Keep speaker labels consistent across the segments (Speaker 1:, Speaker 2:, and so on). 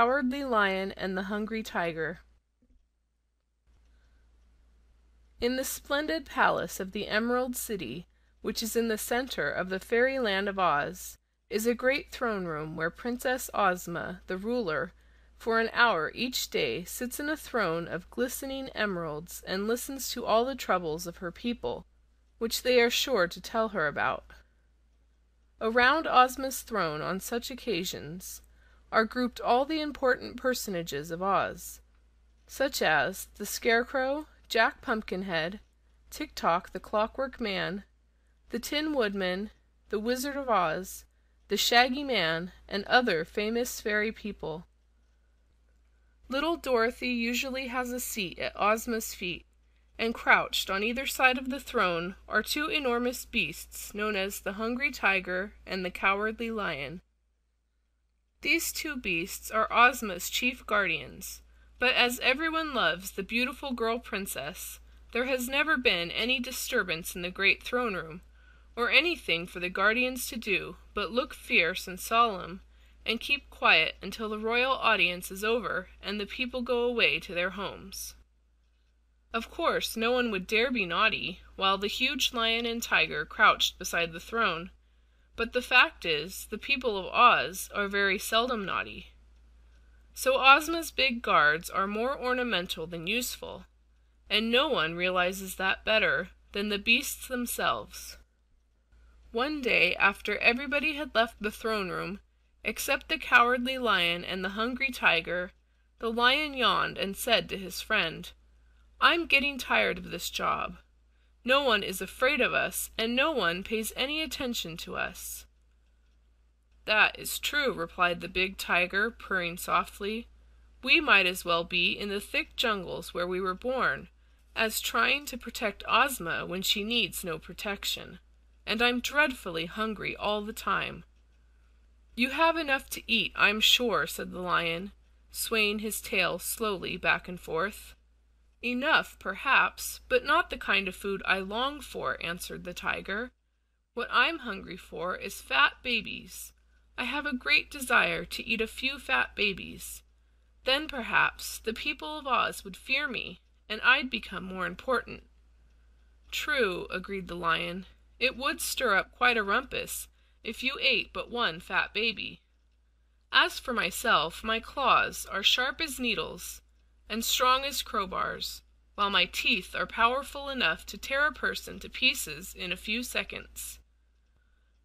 Speaker 1: Cowardly Lion and the Hungry Tiger In the splendid palace of the Emerald City, which is in the center of the fairyland of Oz, is a great throne room where Princess Ozma, the ruler, for an hour each day sits in a throne of glistening emeralds and listens to all the troubles of her people, which they are sure to tell her about. Around Ozma's throne on such occasions are grouped all the important personages of Oz, such as the Scarecrow, Jack Pumpkinhead, Tik Tok the Clockwork Man, the Tin Woodman, the Wizard of Oz, the Shaggy Man, and other famous fairy people. Little Dorothy usually has a seat at Ozma's feet, and crouched on either side of the throne are two enormous beasts known as the Hungry Tiger and the Cowardly Lion. These two beasts are Ozma's chief guardians, but as everyone loves the beautiful girl princess, there has never been any disturbance in the great throne room, or anything for the guardians to do but look fierce and solemn and keep quiet until the royal audience is over and the people go away to their homes. Of course, no one would dare be naughty while the huge lion and tiger crouched beside the throne, but the fact is, the people of Oz are very seldom naughty. So Ozma's big guards are more ornamental than useful, and no one realizes that better than the beasts themselves. One day, after everybody had left the throne room, except the Cowardly Lion and the Hungry Tiger, the lion yawned and said to his friend, I'm getting tired of this job. No one is afraid of us, and no one pays any attention to us. That is true, replied the big tiger, purring softly. We might as well be in the thick jungles where we were born, as trying to protect Ozma when she needs no protection. And I'm dreadfully hungry all the time. You have enough to eat, I'm sure, said the lion, swaying his tail slowly back and forth. Enough, perhaps, but not the kind of food I long for, answered the tiger. What I'm hungry for is fat babies. I have a great desire to eat a few fat babies. Then, perhaps, the people of Oz would fear me, and I'd become more important. True, agreed the lion. It would stir up quite a rumpus if you ate but one fat baby. As for myself, my claws are sharp as needles and strong as crowbars, while my teeth are powerful enough to tear a person to pieces in a few seconds.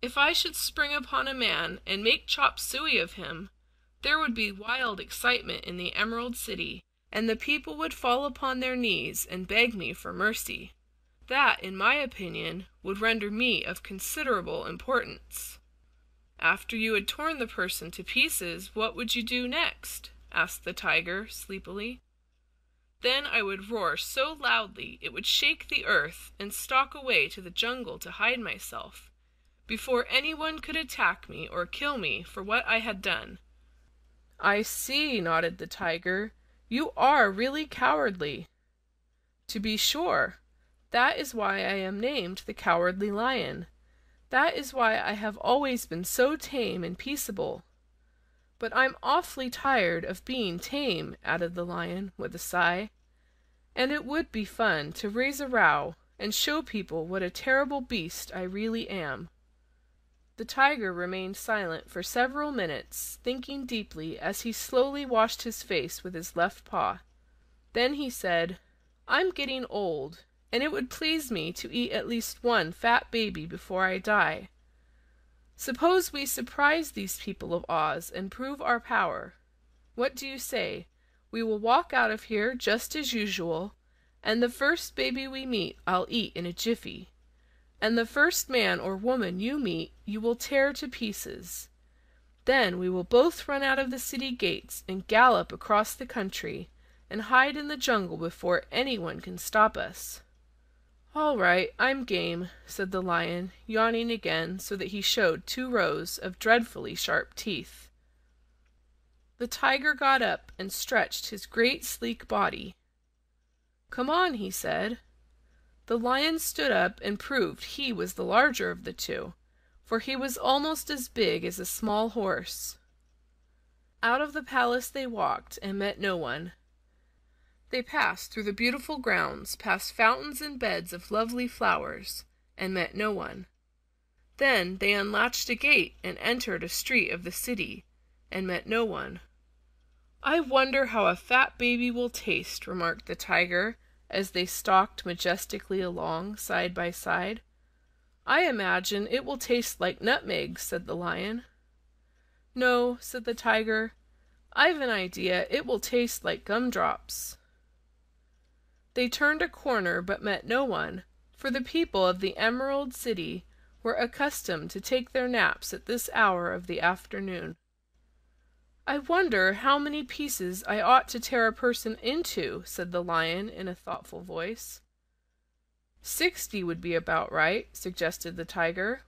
Speaker 1: If I should spring upon a man and make chop suey of him, there would be wild excitement in the Emerald City, and the people would fall upon their knees and beg me for mercy. That, in my opinion, would render me of considerable importance. After you had torn the person to pieces, what would you do next? asked the tiger, sleepily. Then I would roar so loudly it would shake the earth, and stalk away to the jungle to hide myself, before anyone could attack me or kill me for what I had done. I see, nodded the tiger. You are really cowardly. To be sure, that is why I am named the Cowardly Lion. That is why I have always been so tame and peaceable. But I'm awfully tired of being tame, added the lion, with a sigh. And it would be fun to raise a row and show people what a terrible beast I really am. The tiger remained silent for several minutes, thinking deeply as he slowly washed his face with his left paw. Then he said, I'm getting old, and it would please me to eat at least one fat baby before I die. Suppose we surprise these people of Oz and prove our power. What do you say? We will walk out of here just as usual, and the first baby we meet I'll eat in a jiffy. And the first man or woman you meet you will tear to pieces. Then we will both run out of the city gates and gallop across the country and hide in the jungle before anyone can stop us. All right, I'm game, said the lion, yawning again so that he showed two rows of dreadfully sharp teeth. The tiger got up and stretched his great sleek body. Come on, he said. The lion stood up and proved he was the larger of the two, for he was almost as big as a small horse. Out of the palace they walked, and met no one. They passed through the beautiful grounds, past fountains and beds of lovely flowers, and met no one. Then they unlatched a gate and entered a street of the city, and met no one. I wonder how a fat baby will taste, remarked the tiger, as they stalked majestically along, side by side. I imagine it will taste like nutmegs, said the lion. No, said the tiger, I've an idea it will taste like gumdrops. They turned a corner but met no one, for the people of the Emerald City were accustomed to take their naps at this hour of the afternoon. I wonder how many pieces I ought to tear a person into, said the lion in a thoughtful voice. Sixty would be about right, suggested the tiger.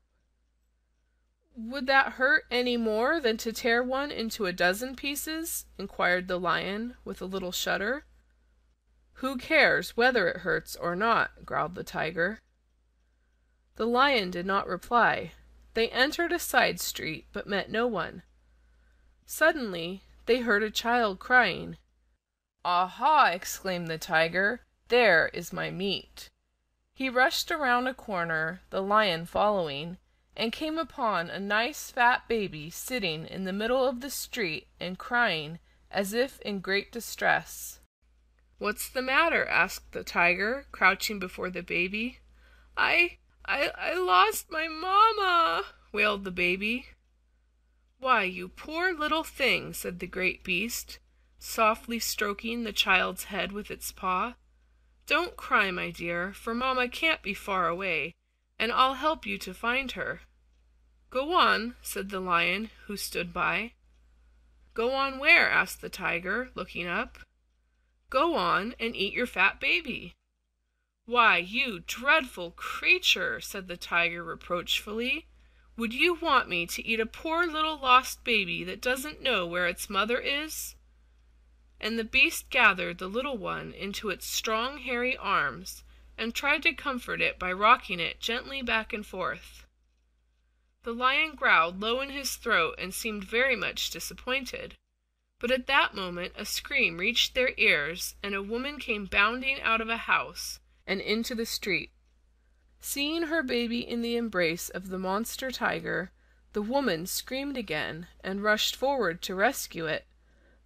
Speaker 1: Would that hurt any more than to tear one into a dozen pieces? inquired the lion, with a little shudder. Who cares whether it hurts or not? growled the tiger. The lion did not reply. They entered a side street, but met no one. Suddenly they heard a child crying. "Aha!" exclaimed the tiger, "there is my meat." He rushed around a corner, the lion following, and came upon a nice fat baby sitting in the middle of the street and crying as if in great distress. "What's the matter?" asked the tiger, crouching before the baby. "I I I lost my mamma," wailed the baby. "Why, you poor little thing," said the great beast, softly stroking the child's head with its paw. "Don't cry, my dear, for mamma can't be far away, and I'll help you to find her." "Go on," said the lion, who stood by. "Go on where?" asked the tiger, looking up. "Go on and eat your fat baby." "Why, you dreadful creature!" said the tiger reproachfully. Would you want me to eat a poor little lost baby that doesn't know where its mother is?" And the beast gathered the little one into its strong hairy arms, and tried to comfort it by rocking it gently back and forth. The lion growled low in his throat and seemed very much disappointed. But at that moment a scream reached their ears, and a woman came bounding out of a house, and into the street. Seeing her baby in the embrace of the monster tiger, the woman screamed again, and rushed forward to rescue it,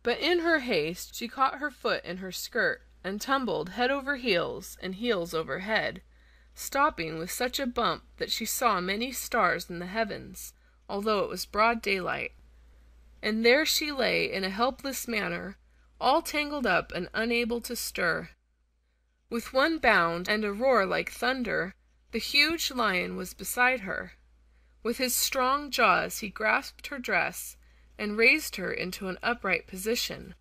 Speaker 1: but in her haste she caught her foot in her skirt, and tumbled head over heels and heels over head, stopping with such a bump that she saw many stars in the heavens, although it was broad daylight. And there she lay in a helpless manner, all tangled up and unable to stir. With one bound and a roar like thunder, the huge lion was beside her. With his strong jaws he grasped her dress and raised her into an upright position.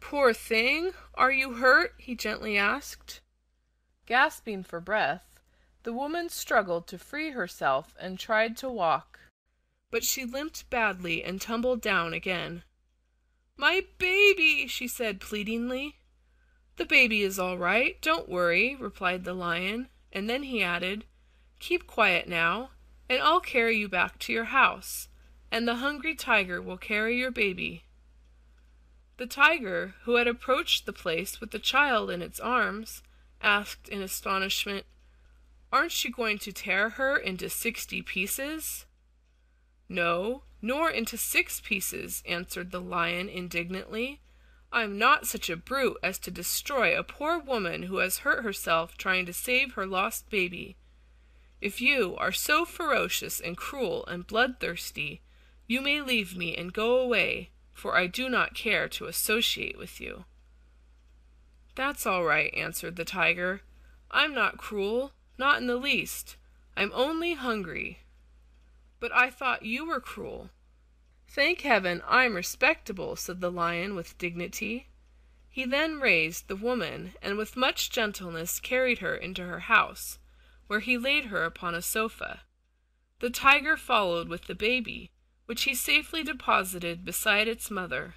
Speaker 1: "Poor thing, are you hurt?" he gently asked. Gasping for breath, the woman struggled to free herself and tried to walk, but she limped badly and tumbled down again. "My baby!" she said pleadingly. "The baby is all right, don't worry," replied the lion and then he added, "Keep quiet now, and I'll carry you back to your house, and the hungry tiger will carry your baby." The tiger, who had approached the place with the child in its arms, asked in astonishment, "Aren't you going to tear her into sixty pieces?" "No, nor into six pieces," answered the lion indignantly. I'm not such a brute as to destroy a poor woman who has hurt herself trying to save her lost baby. If you are so ferocious and cruel and bloodthirsty, you may leave me and go away, for I do not care to associate with you. That's all right, answered the tiger. I'm not cruel, not in the least. I'm only hungry. But I thought you were cruel. "Thank heaven I'm respectable," said the lion with dignity. He then raised the woman and with much gentleness carried her into her house, where he laid her upon a sofa. The tiger followed with the baby, which he safely deposited beside its mother.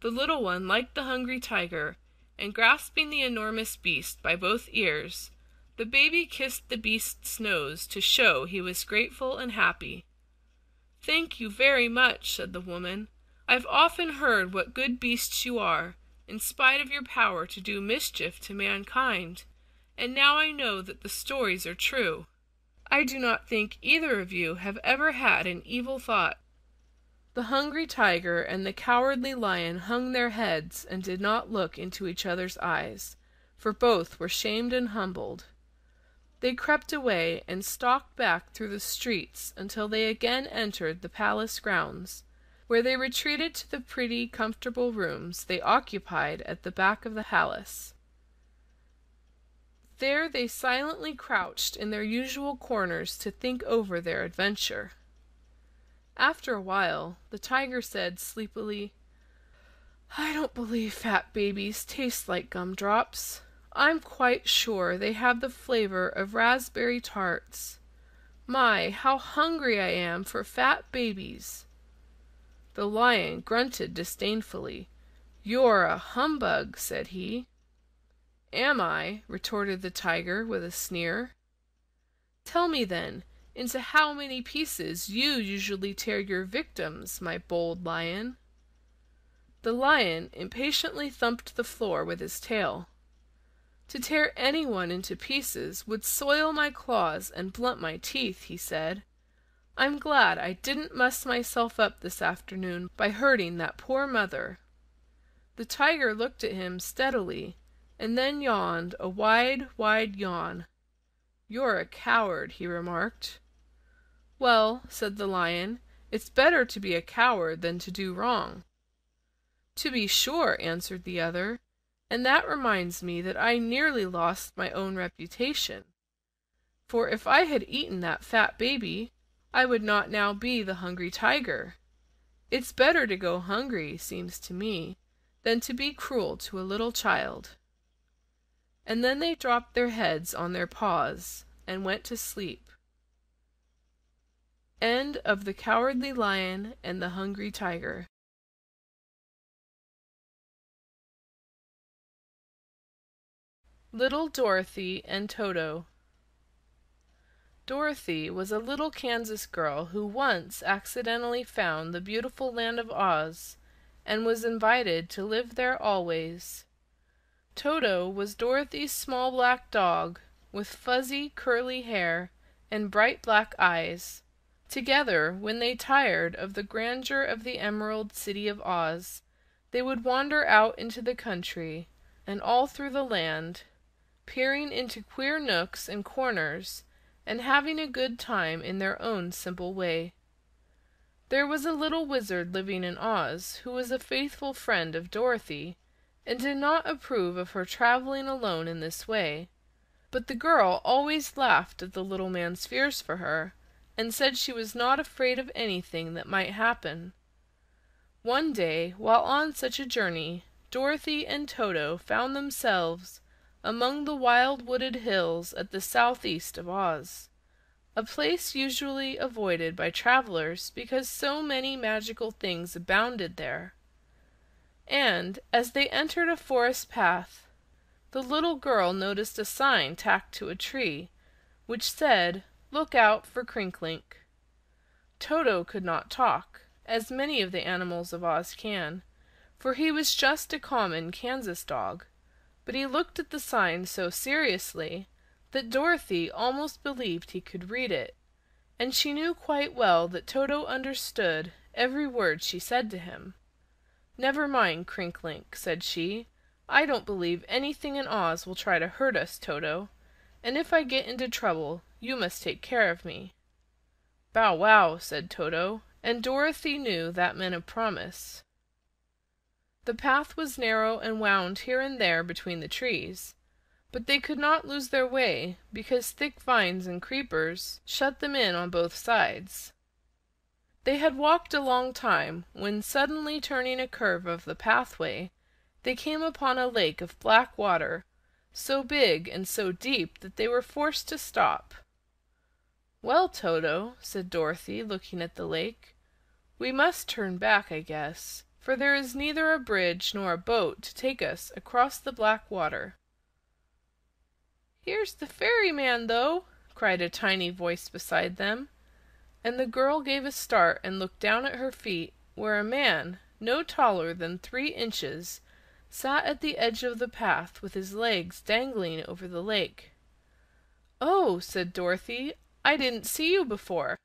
Speaker 1: The little one liked the hungry tiger, and grasping the enormous beast by both ears, the baby kissed the beast's nose to show he was grateful and happy. "Thank you very much," said the woman. I've often heard what good beasts you are, in spite of your power to do mischief to mankind, and now I know that the stories are true. I do not think either of you have ever had an evil thought. The hungry tiger and the cowardly lion hung their heads and did not look into each other's eyes, for both were shamed and humbled. They crept away and stalked back through the streets until they again entered the palace grounds, where they retreated to the pretty, comfortable rooms they occupied at the back of the palace. There they silently crouched in their usual corners to think over their adventure. After a while the tiger said sleepily, I don't believe fat babies taste like gumdrops. I'm quite sure they have the flavor of raspberry tarts. My, how hungry I am for fat babies! The lion grunted disdainfully. You're a humbug, said he. Am I? retorted the tiger with a sneer. Tell me then, into how many pieces you usually tear your victims, my bold lion. The lion impatiently thumped the floor with his tail. To tear anyone into pieces would soil my claws and blunt my teeth, he said. I'm glad I didn't muss myself up this afternoon by hurting that poor mother. The tiger looked at him steadily, and then yawned a wide, wide yawn. You're a coward, he remarked. Well, said the lion, it's better to be a coward than to do wrong. To be sure, answered the other. And that reminds me that I nearly lost my own reputation. For if I had eaten that fat baby, I would not now be the hungry tiger. It's better to go hungry, seems to me, than to be cruel to a little child. And then they dropped their heads on their paws and went to sleep. End of The Cowardly Lion and the Hungry Tiger Little Dorothy and Toto Dorothy was a little Kansas girl who once accidentally found the beautiful land of Oz and was invited to live there always. Toto was Dorothy's small black dog with fuzzy curly hair and bright black eyes. Together, when they tired of the grandeur of the Emerald City of Oz, they would wander out into the country and all through the land peering into queer nooks and corners, and having a good time in their own simple way. There was a little wizard living in Oz who was a faithful friend of Dorothy, and did not approve of her traveling alone in this way. But the girl always laughed at the little man's fears for her, and said she was not afraid of anything that might happen. One day, while on such a journey, Dorothy and Toto found themselves among the wild wooded hills at the southeast of Oz, a place usually avoided by travelers because so many magical things abounded there. And, as they entered a forest path, the little girl noticed a sign tacked to a tree, which said, Look out for Crinklink. Toto could not talk, as many of the animals of Oz can, for he was just a common Kansas dog but he looked at the sign so seriously that Dorothy almost believed he could read it, and she knew quite well that Toto understood every word she said to him. "Never mind, Crinklink," said she. "I don't believe anything in Oz will try to hurt us, Toto, and if I get into trouble you must take care of me." "Bow wow," said Toto, and Dorothy knew that meant a promise. The path was narrow and wound here and there between the trees, but they could not lose their way because thick vines and creepers shut them in on both sides. They had walked a long time when suddenly turning a curve of the pathway, they came upon a lake of black water, so big and so deep that they were forced to stop. "Well, Toto," said Dorothy, looking at the lake, "we must turn back, I guess for there is neither a bridge nor a boat to take us across the black water." "Here's the ferryman, though!" cried a tiny voice beside them, and the girl gave a start and looked down at her feet, where a man, no taller than three inches, sat at the edge of the path with his legs dangling over the lake. "Oh!" said Dorothy, "I didn't see you before."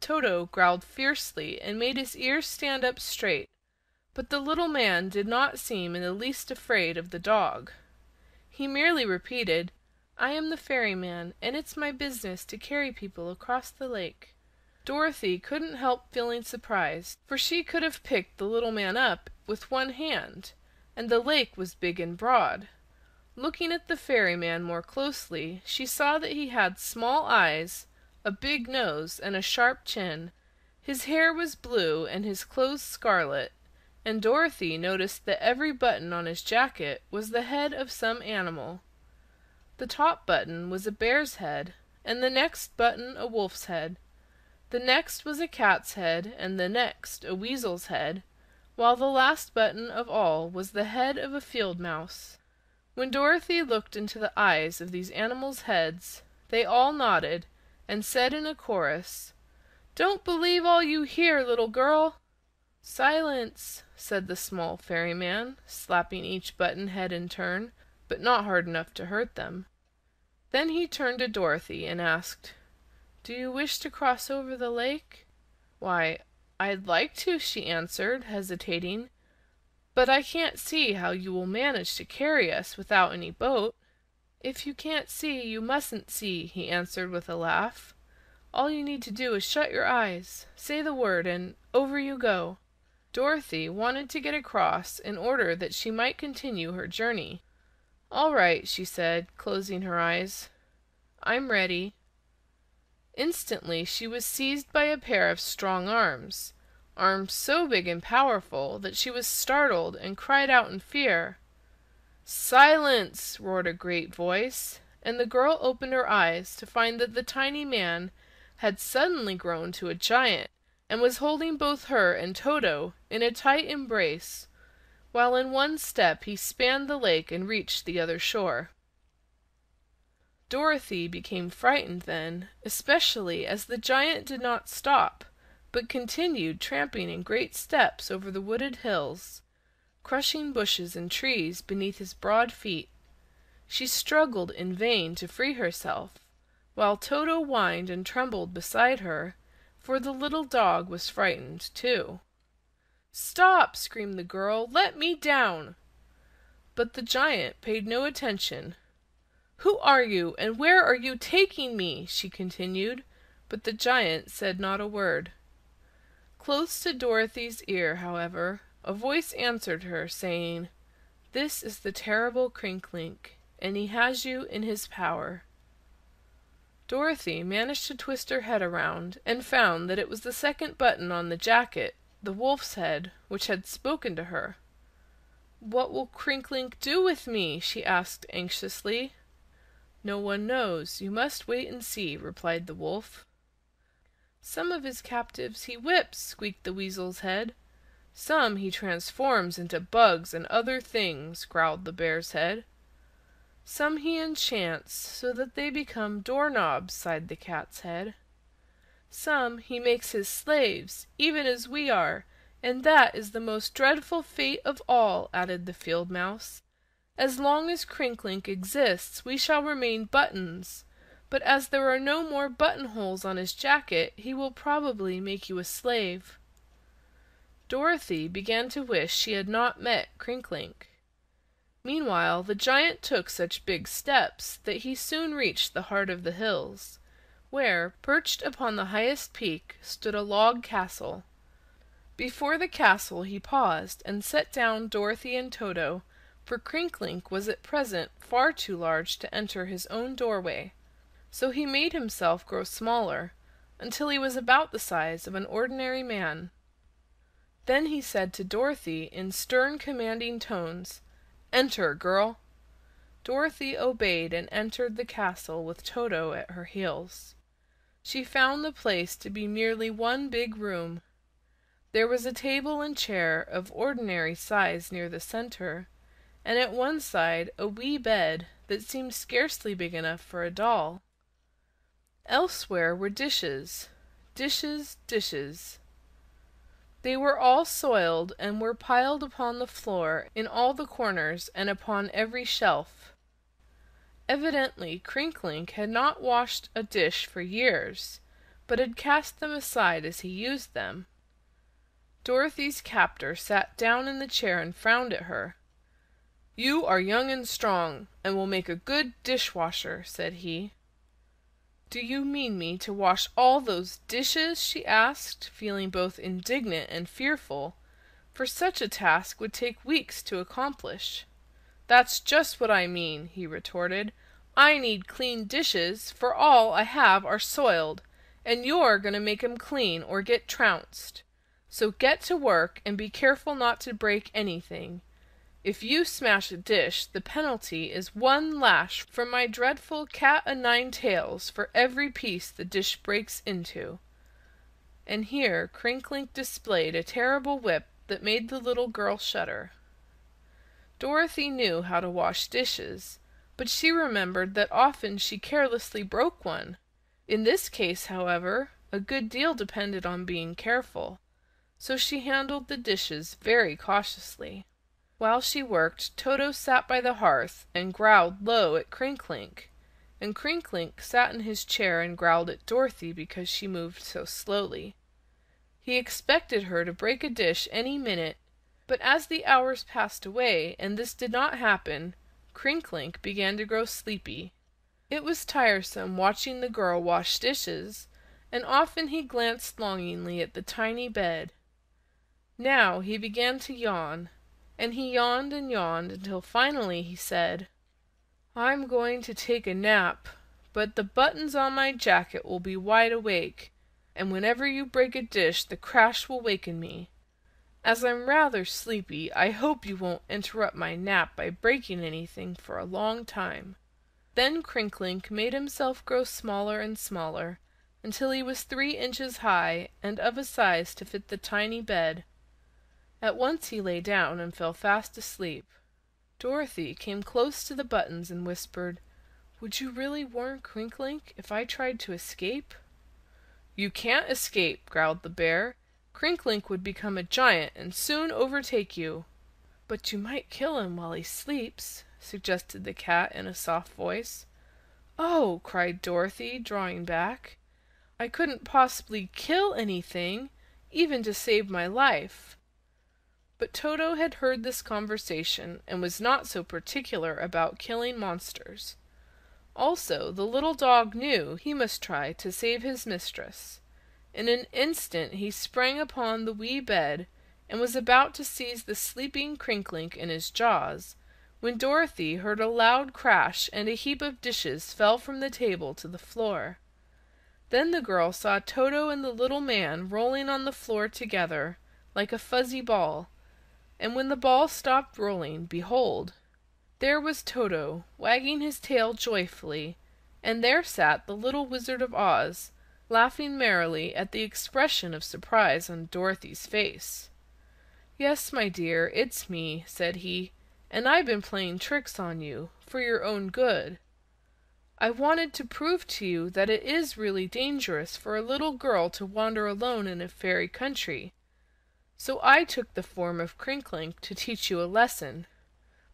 Speaker 1: Toto growled fiercely and made his ears stand up straight, but the little man did not seem in the least afraid of the dog. He merely repeated, "I am the ferryman, and it's my business to carry people across the lake." Dorothy couldn't help feeling surprised, for she could have picked the little man up with one hand, and the lake was big and broad. Looking at the ferryman more closely, she saw that he had small eyes, a big nose, and a sharp chin. His hair was blue and his clothes scarlet, and Dorothy noticed that every button on his jacket was the head of some animal. The top button was a bear's head, and the next button a wolf's head. The next was a cat's head, and the next a weasel's head, while the last button of all was the head of a field mouse. When Dorothy looked into the eyes of these animals' heads, they all nodded, and said in a chorus, "Don't believe all you hear, little girl!" "Silence!" said the small ferryman, slapping each button head in turn, but not hard enough to hurt them. Then he turned to Dorothy and asked, "Do you wish to cross over the lake?" "Why, I'd like to," she answered, hesitating, "but I can't see how you will manage to carry us without any boat." "If you can't see, you mustn't see," he answered with a laugh. "All you need to do is shut your eyes, say the word, and over you go." Dorothy wanted to get across in order that she might continue her journey. "All right," she said, closing her eyes. "I'm ready." Instantly she was seized by a pair of strong arms, arms so big and powerful that she was startled and cried out in fear. "Silence!" roared a great voice, and the girl opened her eyes to find that the tiny man had suddenly grown to a giant, and was holding both her and Toto in a tight embrace, while in one step he spanned the lake and reached the other shore. Dorothy became frightened then, especially as the giant did not stop, but continued tramping in great steps over the wooded hills, crushing bushes and trees beneath his broad feet. She struggled in vain to free herself, while Toto whined and trembled beside her, for the little dog was frightened too. "Stop!" screamed the girl. "Let me down!" But the giant paid no attention. "Who are you, and where are you taking me?" she continued, but the giant said not a word. Close to Dorothy's ear, however, a voice answered her, saying, "This is the terrible Crinklink, and he has you in his power." Dorothy managed to twist her head around, and found that it was the second button on the jacket, the wolf's head, which had spoken to her. "What will Crinklink do with me?" she asked anxiously. "No one knows. You must wait and see," replied the wolf. "Some of his captives he whips," squeaked the weasel's head. "Some he transforms into bugs and other things," growled the bear's head. "Some he enchants so that they become door knobs," sighed the cat's head. "Some he makes his slaves, even as we are, and that is the most dreadful fate of all," added the field mouse. As long as Crinklink exists we shall remain buttons, but as there are no more buttonholes on his jacket he will probably make you a slave." Dorothy began to wish she had not met Crinklink. Meanwhile the giant took such big steps that he soon reached the heart of the hills, where, perched upon the highest peak, stood a log castle. Before the castle he paused and set down Dorothy and Toto for Crinklink was at present far too large to enter his own doorway, so he made himself grow smaller, until he was about the size of an ordinary man. Then he said to Dorothy in stern commanding tones, "Enter, girl!" Dorothy obeyed and entered the castle with Toto at her heels. She found the place to be merely one big room. There was a table and chair of ordinary size near the center, and at one side a wee bed that seemed scarcely big enough for a doll. Elsewhere were dishes, dishes, dishes. They were all soiled, and were piled upon the floor, in all the corners, and upon every shelf. Evidently Crinklink had not washed a dish for years, but had cast them aside as he used them. Dorothy's captor sat down in the chair and frowned at her. "You are young and strong, and will make a good dish washer," said he. "Do you mean me to wash all those dishes?" she asked, feeling both indignant and fearful, for such a task would take weeks to accomplish. "That's just what I mean," he retorted. "I need clean dishes, for all I have are soiled, and you're going to make 'em clean or get trounced. So get to work, and be careful not to break anything. If you smash a dish, the penalty is one lash from my dreadful cat o' nine tails for every piece the dish breaks into." And here Crinklink displayed a terrible whip that made the little girl shudder. Dorothy knew how to wash dishes, but she remembered that often she carelessly broke one. In this case, however, a good deal depended on being careful, so she handled the dishes very cautiously. While she worked, Toto sat by the hearth and growled low at Crinklink, and Crinklink sat in his chair and growled at Dorothy because she moved so slowly. He expected her to break a dish any minute, but as the hours passed away and this did not happen, Crinklink began to grow sleepy. It was tiresome watching the girl wash dishes, and often he glanced longingly at the tiny bed. Now he began to yawn, and he yawned and yawned until finally he said, "I'm going to take a nap, but the buttons on my jacket will be wide awake, and whenever you break a dish the crash will waken me. As I'm rather sleepy, I hope you won't interrupt my nap by breaking anything for a long time." Then Crinklink made himself grow smaller and smaller, until he was three inches high, and of a size to fit the tiny bed. At once he lay down and fell fast asleep. Dorothy came close to the buttons and whispered, "Would you really warn Crinklink if I tried to escape?" "You can't escape," growled the bear. Crinklink would become a giant and soon overtake you." "But you might kill him while he sleeps," suggested the cat in a soft voice. "Oh!" cried Dorothy, drawing back. "I couldn't possibly kill anything, even to save my life." But Toto had heard this conversation, and was not so particular about killing monsters. Also the little dog knew he must try to save his mistress. In an instant he sprang upon the wee bed, and was about to seize the sleeping Crinklink in his jaws, when Dorothy heard a loud crash and a heap of dishes fell from the table to the floor. Then the girl saw Toto and the little man rolling on the floor together, like a fuzzy ball, and when the ball stopped rolling, behold! there was Toto, wagging his tail joyfully, and there sat the little Wizard of Oz, laughing merrily at the expression of surprise on Dorothy's face. "Yes, my dear, it's me," said he, "and I've been playing tricks on you, for your own good. I wanted to prove to you that it is really dangerous for a little girl to wander alone in a fairy country. So I took the form of Crinklink to teach you a lesson.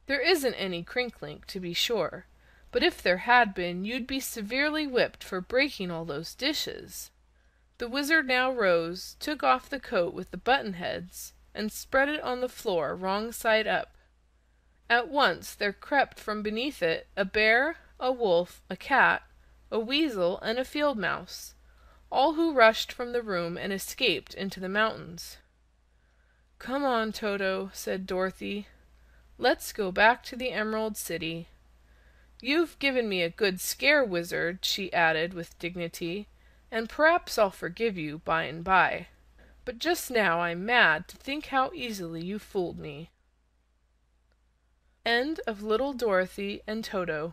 Speaker 1: There isn't any Crinklink, to be sure. But if there had been, you'd be severely whipped for breaking all those dishes." The Wizard now rose, took off the coat with the button heads, and spread it on the floor wrong side up. At once there crept from beneath it a bear, a wolf, a cat, a weasel, and a field mouse, all who rushed from the room and escaped into the mountains. "Come on, Toto," said Dorothy. "Let's go back to the Emerald City. You've given me a good scare, Wizard," she added with dignity, "and p'raps I'll forgive you by and by. But just now I'm mad to think how easily you fooled me." End of Little Dorothy and Toto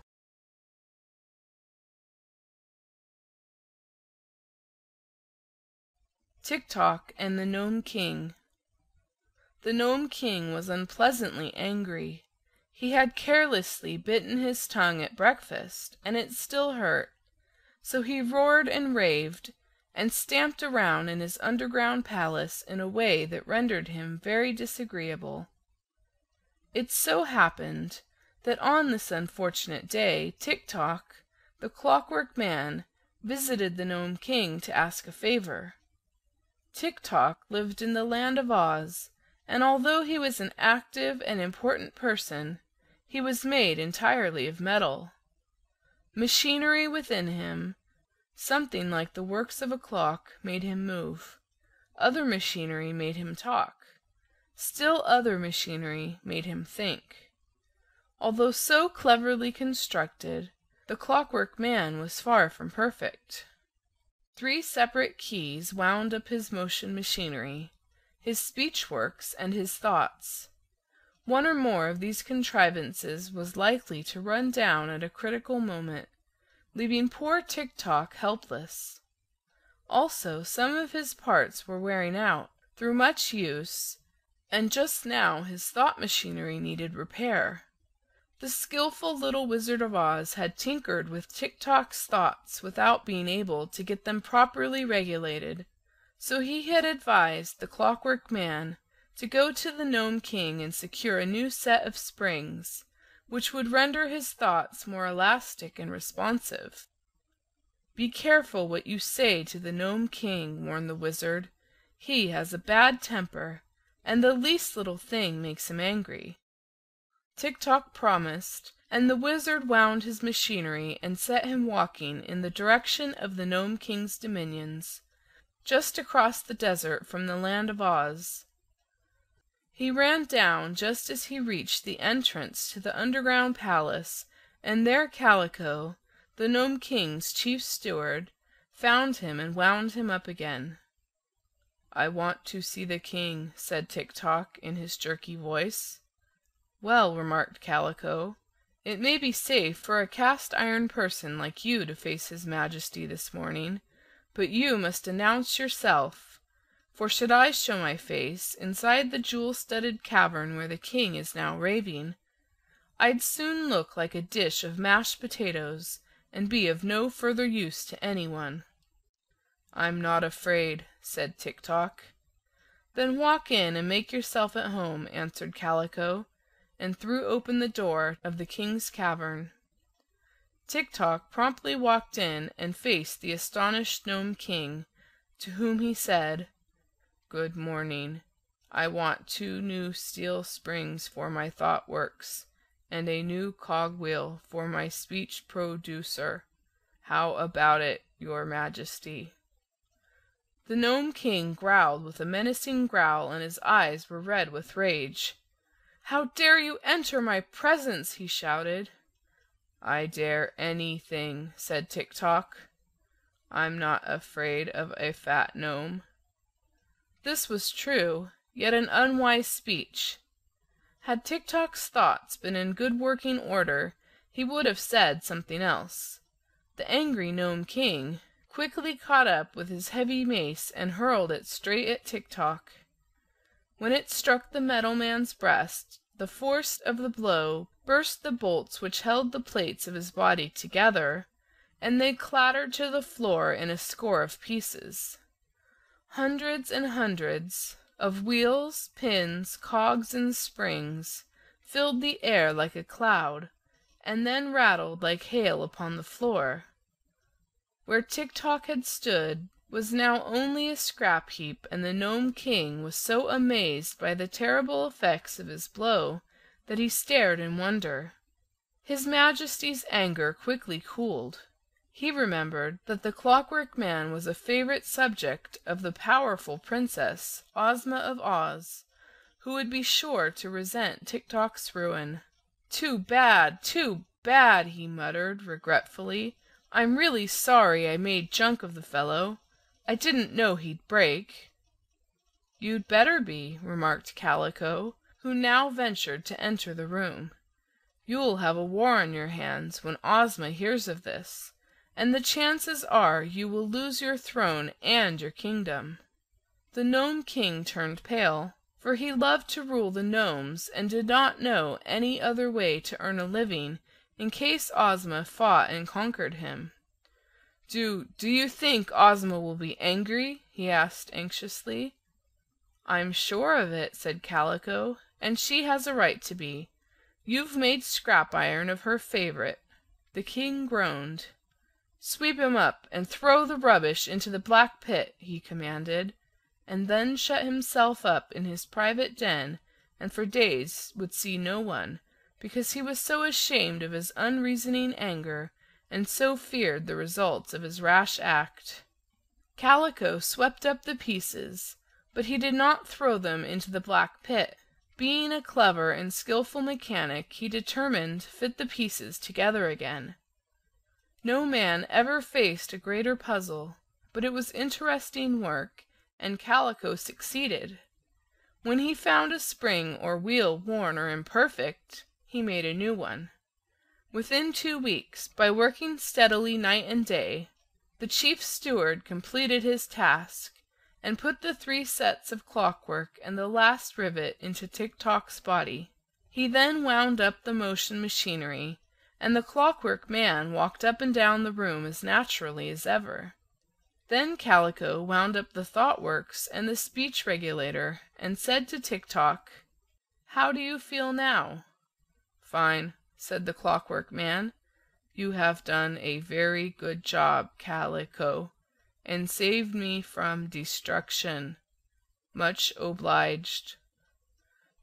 Speaker 1: Tik Tok and the Gnome King The Gnome King was unpleasantly angry. He had carelessly bitten his tongue at breakfast, and it still hurt. So he roared and raved, and stamped around in his underground palace in a way that rendered him very disagreeable. It so happened that on this unfortunate day Tik-Tok, the Clockwork Man, visited the Gnome King to ask a favor. Tik-Tok lived in the Land of Oz, and although he was an active and important person, he was made entirely of metal. Machinery within him, something like the works of a clock, made him move. Other machinery made him talk. Still other machinery made him think. Although so cleverly constructed, the Clockwork Man was far from perfect. Three separate keys wound up his motion machinery, his speech works, and his thoughts. One or more of these contrivances was likely to run down at a critical moment, leaving poor Tik-Tok helpless. Also some of his parts were wearing out, through much use, and just now his thought machinery needed repair. The skillful little Wizard of Oz had tinkered with Tik-Tok's thoughts without being able to get them properly regulated, so he had advised the Clockwork Man to go to the Gnome King and secure a new set of springs, which would render his thoughts more elastic and responsive. "Be careful what you say to the Gnome King," warned the Wizard. "He has a bad temper, and the least little thing makes him angry." Tik-Tok promised, and the Wizard wound his machinery and set him walking in the direction of the Gnome King's dominions, just across the desert from the Land of Oz. He ran down just as he reached the entrance to the underground palace, and there Kaliko, the Gnome King's chief steward, found him and wound him up again. "I want to see the king," said Tik-Tok in his jerky voice. "Well," remarked Kaliko, "it may be safe for a cast iron person like you to face his majesty this morning, but you must announce yourself. For should I show my face inside the jewel studded cavern where the king is now raving, I'd soon look like a dish of mashed potatoes and be of no further use to anyone." "I'm not afraid," said Tik-Tok. "Then walk in and make yourself at home," answered Kaliko, and threw open the door of the king's cavern. Tik-Tok promptly walked in and faced the astonished Gnome King, to whom he said. Good morning. I want two new steel springs for my thought works, and a new cog wheel for my speech producer. How about it, your majesty?" The Gnome King growled with a menacing growl and his eyes were red with rage. "How dare you enter my presence?" he shouted. "I dare anything," said Tik-Tok. "I'm not afraid of a fat gnome. This was true, yet an unwise speech. Had Tik-Tok's thoughts been in good working order, he would have said something else. The angry Gnome King quickly caught up with his heavy mace and hurled it straight at Tik-Tok. When it struck the metal man's breast, the force of the blow burst the bolts which held the plates of his body together, and they clattered to the floor in a score of pieces. Hundreds and hundreds of wheels, pins, cogs and springs filled the air like a cloud, and then rattled like hail upon the floor. Where Tik-Tok had stood was now only a scrap heap, and the Gnome King was so amazed by the terrible effects of his blow that he stared in wonder. His Majesty's anger quickly cooled. He remembered that the Clockwork Man was a favorite subject of the powerful Princess, Ozma of Oz, who would be sure to resent Tik-Tok's ruin. "Too bad! Too bad!" he muttered, regretfully. "I'm really sorry I made junk of the fellow. I didn't know he'd break." "You'd better be," remarked Kaliko, who now ventured to enter the room. "You'll have a war on your hands when Ozma hears of this and the chances are you will lose your throne and your kingdom." The Gnome King turned pale, for he loved to rule the Gnomes and did not know any other way to earn a living in case Ozma fought and conquered him. Do do you think Ozma will be angry?" he asked anxiously. "I'm sure of it," said Kaliko, "and she has a right to be. You've made scrap iron of her favorite." The king groaned. "Sweep him up and throw the rubbish into the black pit," he commanded, and then shut himself up in his private den and for days would see no one, because he was so ashamed of his unreasoning anger and so feared the results of his rash act. Kaliko swept up the pieces, but he did not throw them into the black pit. Being a clever and skillful mechanic he determined to fit the pieces together again. No man ever faced a greater puzzle, but it was interesting work, and Kaliko succeeded. When he found a spring or wheel worn or imperfect, he made a new one. Within two weeks, by working steadily night and day, the chief steward completed his task, and put the three sets of clockwork and the last rivet into Tik Tok's body. He then wound up the motion machinery and the Clockwork Man walked up and down the room as naturally as ever. Then Kaliko wound up the thought works and the speech regulator, and said to Tik Tok, "How do you feel now?" "Fine," said the Clockwork Man. "You have done a very good job, Kaliko, and saved me from destruction. Much obliged."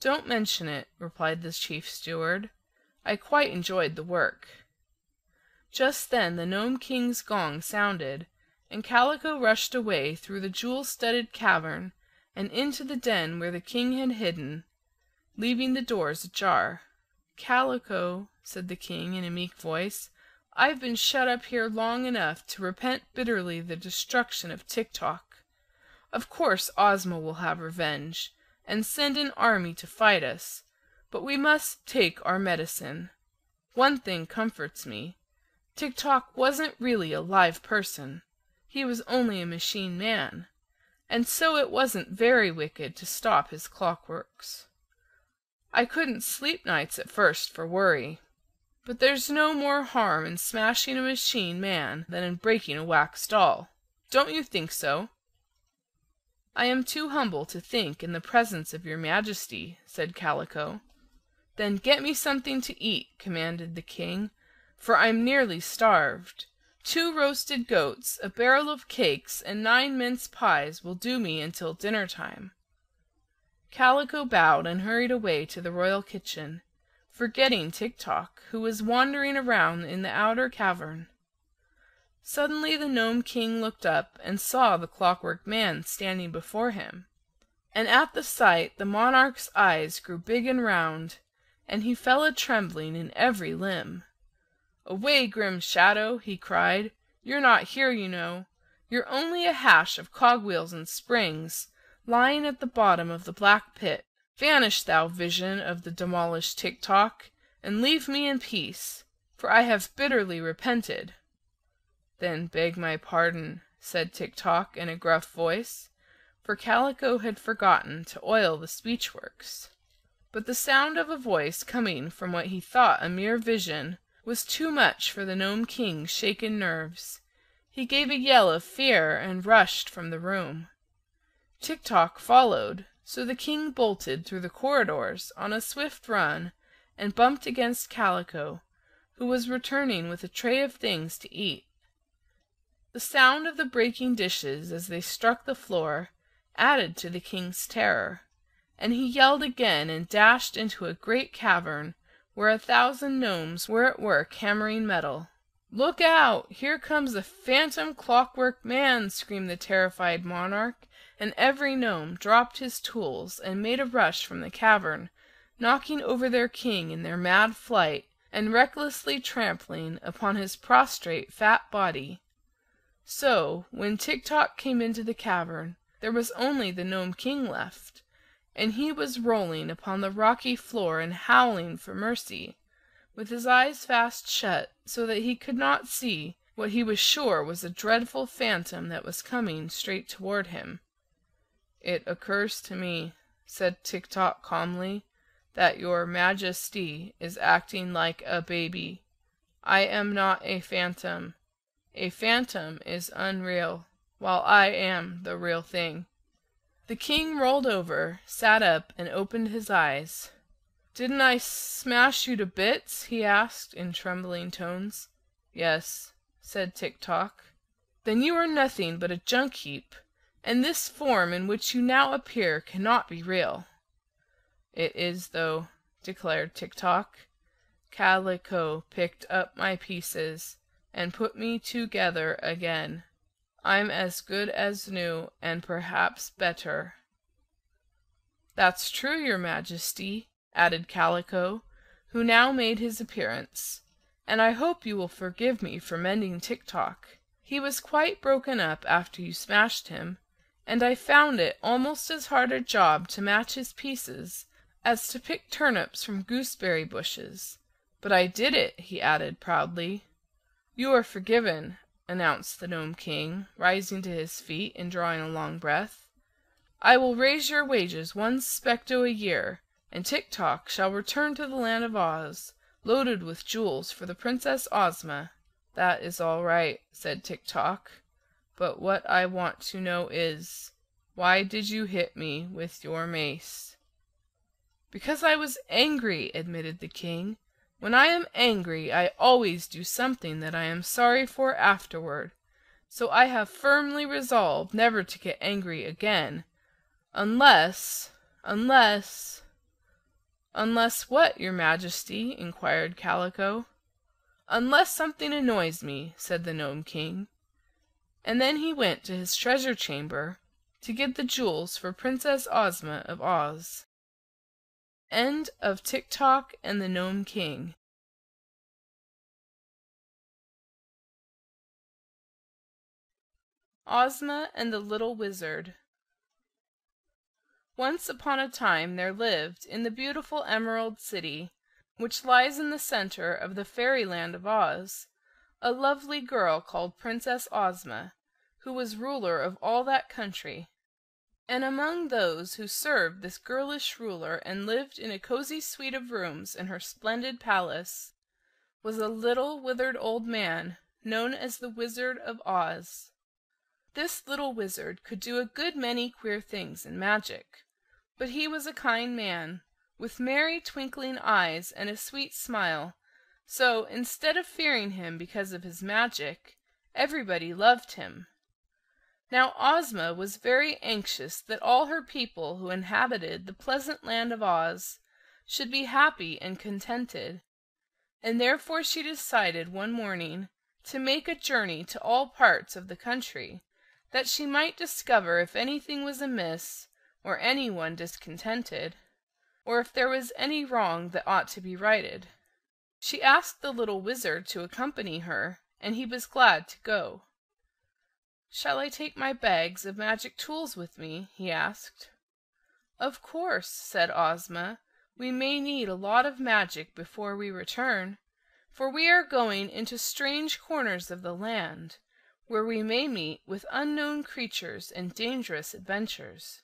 Speaker 1: "Don't mention it," replied the chief steward. I quite enjoyed the work. Just then the Nome King's gong sounded, and Kaliko rushed away through the jewel studded cavern and into the den where the king had hidden, leaving the doors ajar. "Kaliko," said the king in a meek voice, "I've been shut up here long enough to repent bitterly the destruction of Tik Tok. Of course Ozma will have revenge, and send an army to fight us. But we must take our medicine. One thing comforts me. Tik Tok wasn't really a live person. He was only a machine man. And so it wasn't very wicked to stop his clockworks. I couldn't sleep nights at first for worry. But there's no more harm in smashing a machine man than in breaking a wax doll. Don't you think so? I am too humble to think in the presence of your Majesty, said Kaliko. "Then get me something to eat," commanded the king, "for I'm nearly starved. Two roasted goats, a barrel of cakes, and nine mince pies will do me until dinner time." Kaliko bowed and hurried away to the royal kitchen, forgetting Tik Tok, who was wandering around in the outer cavern. Suddenly the Nome King looked up and saw the Clockwork Man standing before him. And at the sight the monarch's eyes grew big and round and he fell a trembling in every limb. "Away, grim shadow!" he cried. "You're not here, you know. You're only a hash of cogwheels and springs, lying at the bottom of the black pit. Vanish, thou vision of the demolished Tik Tok, and leave me in peace, for I have bitterly repented." "Then beg my pardon," said Tik Tok in a gruff voice, for Kaliko had forgotten to oil the speech works. But the sound of a voice coming from what he thought a mere vision was too much for the Nome King's shaken nerves. He gave a yell of fear and rushed from the room. Tik Tok followed, so the king bolted through the corridors on a swift run and bumped against Kaliko, who was returning with a tray of things to eat. The sound of the breaking dishes as they struck the floor added to the king's terror and he yelled again and dashed into a great cavern where a thousand gnomes were at work hammering metal. "Look out! Here comes the phantom clockwork man!" screamed the terrified monarch, and every gnome dropped his tools and made a rush from the cavern, knocking over their king in their mad flight and recklessly trampling upon his prostrate fat body. So, when Tik Tok came into the cavern, there was only the Gnome King left and he was rolling upon the rocky floor and howling for mercy, with his eyes fast shut so that he could not see what he was sure was a dreadful phantom that was coming straight toward him. "It occurs to me," said Tik Tok calmly, "that your Majesty is acting like a baby. I am not a phantom. A phantom is unreal, while I am the real thing. The king rolled over, sat up, and opened his eyes. "Didn't I smash you to bits?" he asked, in trembling tones. "Yes," said Tik Tok. "Then you are nothing but a junk heap, and this form in which you now appear cannot be real." "It is, though," declared Tik Tok. "Kaliko picked up my pieces and put me together again. I'm as good as new, and perhaps better." "That's true, your Majesty," added Kaliko, who now made his appearance, "and I hope you will forgive me for mending Tik Tok. He was quite broken up after you smashed him, and I found it almost as hard a job to match his pieces as to pick turnips from gooseberry bushes. But I did it," he added proudly. "You are forgiven announced the Nome King, rising to his feet and drawing a long breath. "I will raise your wages one specto a year, and Tik Tok shall return to the land of Oz, loaded with jewels for the Princess Ozma." "That is all right," said Tik Tok. "But what I want to know is, why did you hit me with your mace?" "Because I was angry," admitted the King. When I am angry I always do something that I am sorry for afterward, so I have firmly resolved never to get angry again, unless unless "Unless what, your Majesty?" inquired Kaliko. "Unless something annoys me," said the Nome King. And then he went to his treasure chamber to get the jewels for Princess Ozma of Oz. End of Tik Tok and the Nome King Ozma and the Little Wizard Once upon a time there lived in the beautiful Emerald City, which lies in the center of the fairyland of Oz, a lovely girl called Princess Ozma, who was ruler of all that country. And among those who served this girlish ruler and lived in a cozy suite of rooms in her splendid palace was a little withered old man known as the Wizard of Oz. This little wizard could do a good many queer things in magic, but he was a kind man, with merry twinkling eyes and a sweet smile, so instead of fearing him because of his magic, everybody loved him. Now Ozma was very anxious that all her people who inhabited the pleasant land of Oz should be happy and contented, and therefore she decided one morning to make a journey to all parts of the country, that she might discover if anything was amiss, or any one discontented, or if there was any wrong that ought to be righted. She asked the little Wizard to accompany her, and he was glad to go. "Shall I take my bags of magic tools with me?" he asked. "Of course," said Ozma. "We may need a lot of magic before we return, for we are going into strange corners of the land, where we may meet with unknown creatures and dangerous adventures."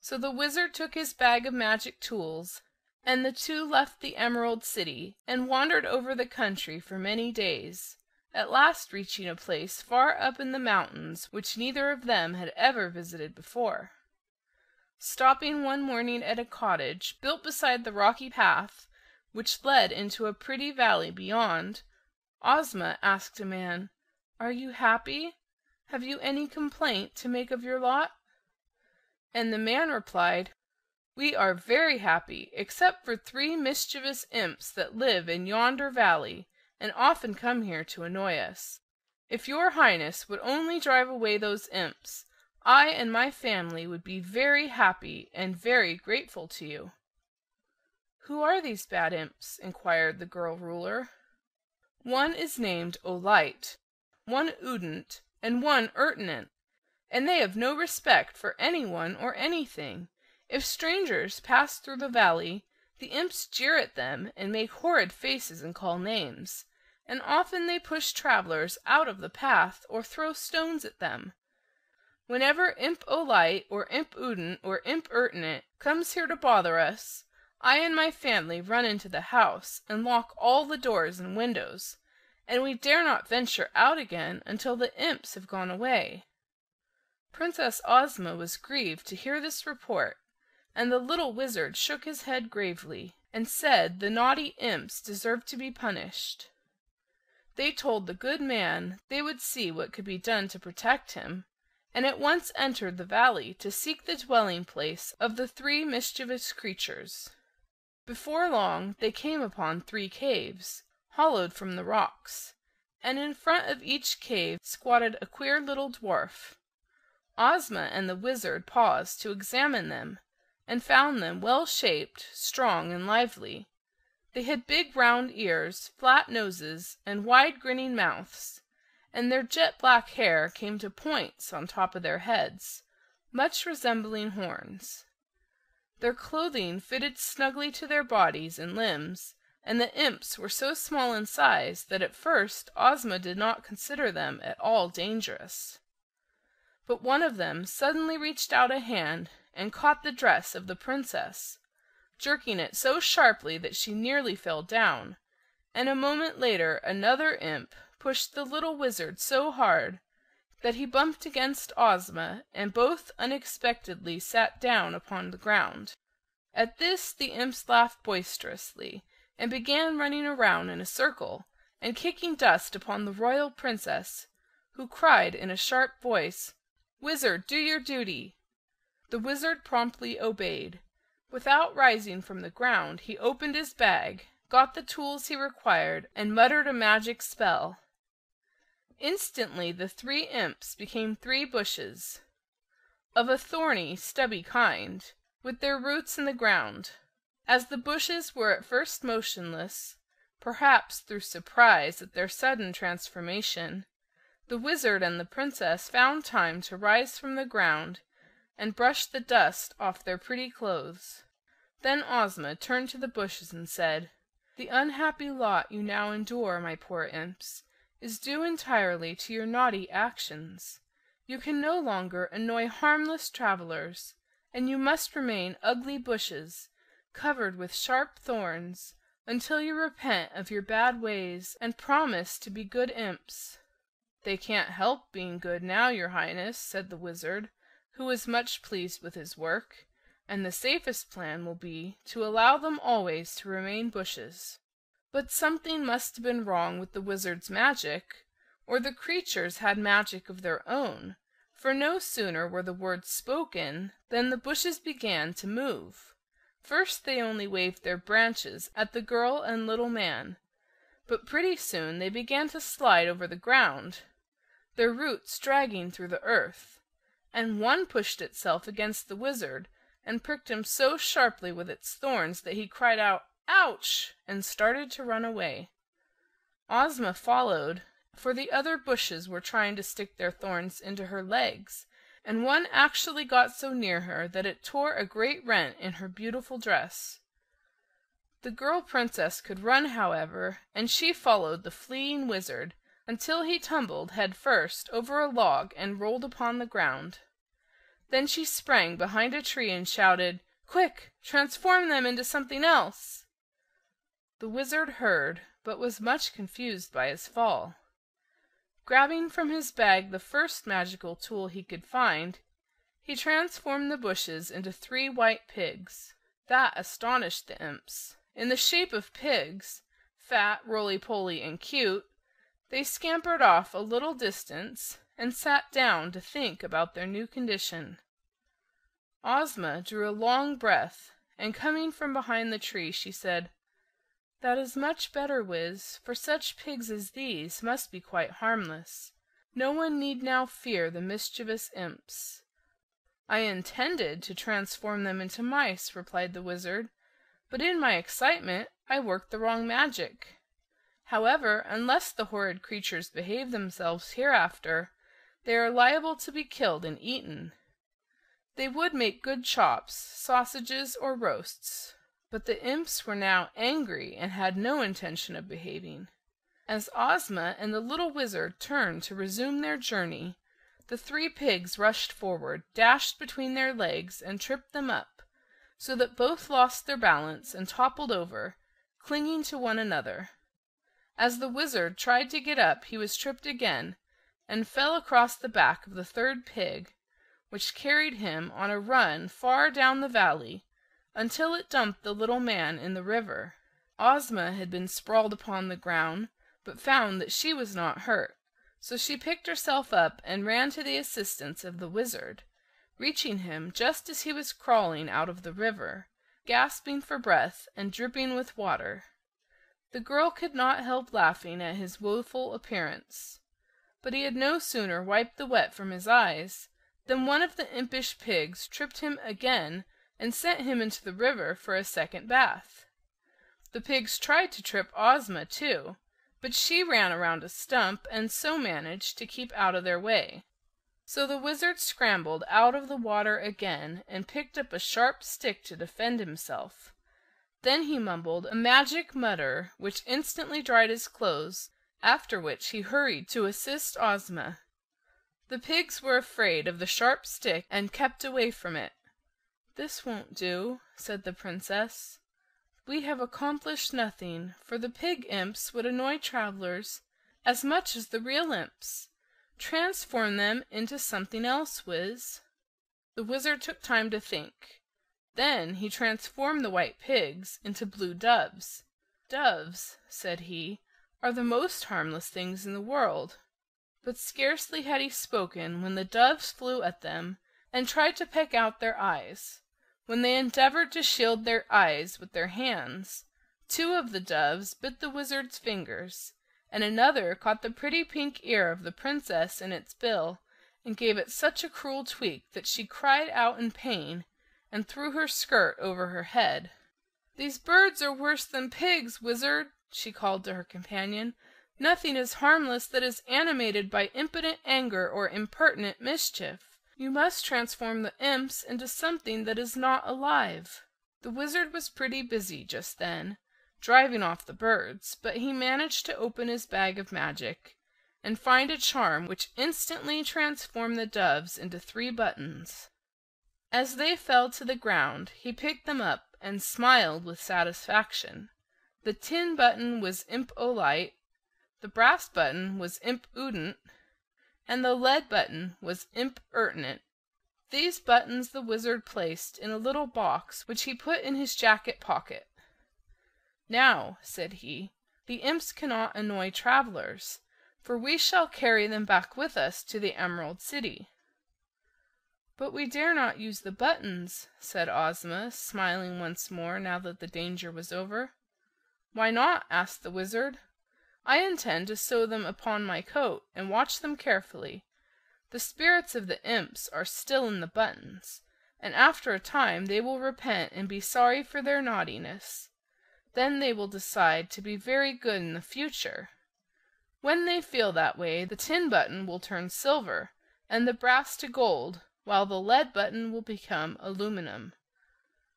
Speaker 1: So the Wizard took his bag of magic tools, and the two left the Emerald City and wandered over the country for many days at last reaching a place far up in the mountains which neither of them had ever visited before. Stopping one morning at a cottage built beside the rocky path which led into a pretty valley beyond, Ozma asked a man, "Are you happy? Have you any complaint to make of your lot?" And the man replied, "We are very happy, except for three mischievous imps that live in yonder valley and often come here to annoy us. If your Highness would only drive away those imps, I and my family would be very happy and very grateful to you." "Who are these bad imps?" inquired the girl ruler. "One is named Olite, one Udent, and one Ertinent, and they have no respect for any one or anything. If strangers pass through the valley the imps jeer at them and make horrid faces and call names, and often they push travelers out of the path or throw stones at them. Whenever Imp Olite or Imp Udent or Imp Ertinent comes here to bother us, I and my family run into the house and lock all the doors and windows, and we dare not venture out again until the imps have gone away." Princess Ozma was grieved to hear this report, and the little Wizard shook his head gravely, and said the naughty imps deserved to be punished. They told the good man they would see what could be done to protect him, and at once entered the Valley to seek the dwelling place of the three mischievous creatures. Before long they came upon three caves, hollowed from the rocks, and in front of each cave squatted a queer little dwarf. Ozma and the Wizard paused to examine them, and found them well shaped, strong, and lively. They had big round ears, flat noses, and wide grinning mouths, and their jet black hair came to points on top of their heads, much resembling horns. Their clothing fitted snugly to their bodies and limbs, and the imps were so small in size that at first Ozma did not consider them at all dangerous. But one of them suddenly reached out a hand and caught the dress of the princess jerking it so sharply that she nearly fell down, and a moment later another imp pushed the little Wizard so hard that he bumped against Ozma and both unexpectedly sat down upon the ground. At this the imps laughed boisterously, and began running around in a circle, and kicking dust upon the royal princess, who cried in a sharp voice, "Wizard, do your duty!" The Wizard promptly obeyed. Without rising from the ground he opened his bag, got the tools he required, and muttered a magic spell. Instantly the three imps became three bushes, of a thorny, stubby kind, with their roots in the ground. As the bushes were at first motionless, perhaps through surprise at their sudden transformation, the Wizard and the Princess found time to rise from the ground and brushed the dust off their pretty clothes. Then Ozma turned to the bushes and said, "The unhappy lot you now endure, my poor imps, is due entirely to your naughty actions. You can no longer annoy harmless travelers, and you must remain ugly bushes, covered with sharp thorns, until you repent of your bad ways and promise to be good imps." "They can't help being good now, your Highness," said the Wizard, who was much pleased with his work and the safest plan will be to allow them always to remain bushes. But something must have been wrong with the Wizard's magic, or the creatures had magic of their own, for no sooner were the words spoken than the bushes began to move. First they only waved their branches at the girl and little man, but pretty soon they began to slide over the ground, their roots dragging through the earth, and one pushed itself against the Wizard and pricked him so sharply with its thorns that he cried out "Ouch!" and started to run away. Ozma followed, for the other bushes were trying to stick their thorns into her legs, and one actually got so near her that it tore a great rent in her beautiful dress. The girl princess could run, however, and she followed the fleeing Wizard until he tumbled head first over a log and rolled upon the ground. Then she sprang behind a tree and shouted, "Quick! Transform them into something else!" The Wizard heard, but was much confused by his fall. Grabbing from his bag the first magical tool he could find, he transformed the bushes into three white pigs. That astonished the imps. In the shape of pigs, fat, roly poly, and cute, they scampered off a little distance and sat down to think about their new condition. Ozma drew a long breath, and coming from behind the tree she said, "That is much better, Wiz, for such pigs as these must be quite harmless. No one need now fear the mischievous imps." "I intended to transform them into mice," replied the Wizard, "but in my excitement I worked the wrong magic. However, unless the horrid creatures behave themselves hereafter, they are liable to be killed and eaten. They would make good chops, sausages, or roasts, but the imps were now angry and had no intention of behaving. As Ozma and the little Wizard turned to resume their journey, the three pigs rushed forward, dashed between their legs, and tripped them up, so that both lost their balance and toppled over, clinging to one another. As the Wizard tried to get up he was tripped again, and fell across the back of the third pig, which carried him on a run far down the valley, until it dumped the little man in the river. Ozma had been sprawled upon the ground, but found that she was not hurt, so she picked herself up and ran to the assistance of the Wizard, reaching him just as he was crawling out of the river, gasping for breath and dripping with water. The girl could not help laughing at his woeful appearance. But he had no sooner wiped the wet from his eyes than one of the impish pigs tripped him again and sent him into the river for a second bath. The pigs tried to trip Ozma, too, but she ran around a stump and so managed to keep out of their way. So the Wizard scrambled out of the water again and picked up a sharp stick to defend himself. Then he mumbled a magic mutter which instantly dried his clothes after which he hurried to assist Ozma. The pigs were afraid of the sharp stick and kept away from it. "This won't do," said the Princess. "We have accomplished nothing, for the pig imps would annoy travelers as much as the real imps. Transform them into something else, Wiz." The Wizard took time to think. Then he transformed the white pigs into blue doves. "Doves," said he are the most harmless things in the world." But scarcely had he spoken when the doves flew at them and tried to peck out their eyes. When they endeavored to shield their eyes with their hands, two of the doves bit the Wizard's fingers, and another caught the pretty pink ear of the Princess in its bill and gave it such a cruel tweak that she cried out in pain and threw her skirt over her head. "These birds are worse than pigs, Wizard!" She called to her companion. "Nothing is harmless that is animated by impotent anger or impertinent mischief. You must transform the imps into something that is not alive." The Wizard was pretty busy just then, driving off the birds, but he managed to open his bag of magic, and find a charm which instantly transformed the doves into three buttons. As they fell to the ground he picked them up and smiled with satisfaction. The tin button was Imp Olite, the brass button was Imp Udent, and the lead button was Imp Ertinent. These buttons the Wizard placed in a little box which he put in his jacket pocket. "Now," said he, "the imps cannot annoy travelers, for we shall carry them back with us to the Emerald City." "But we dare not use the buttons," said Ozma, smiling once more now that the danger was over. "Why not?" asked the Wizard. "I intend to sew them upon my coat, and watch them carefully. The spirits of the imps are still in the buttons, and after a time they will repent and be sorry for their naughtiness. Then they will decide to be very good in the future. When they feel that way the tin button will turn silver, and the brass to gold, while the lead button will become aluminum.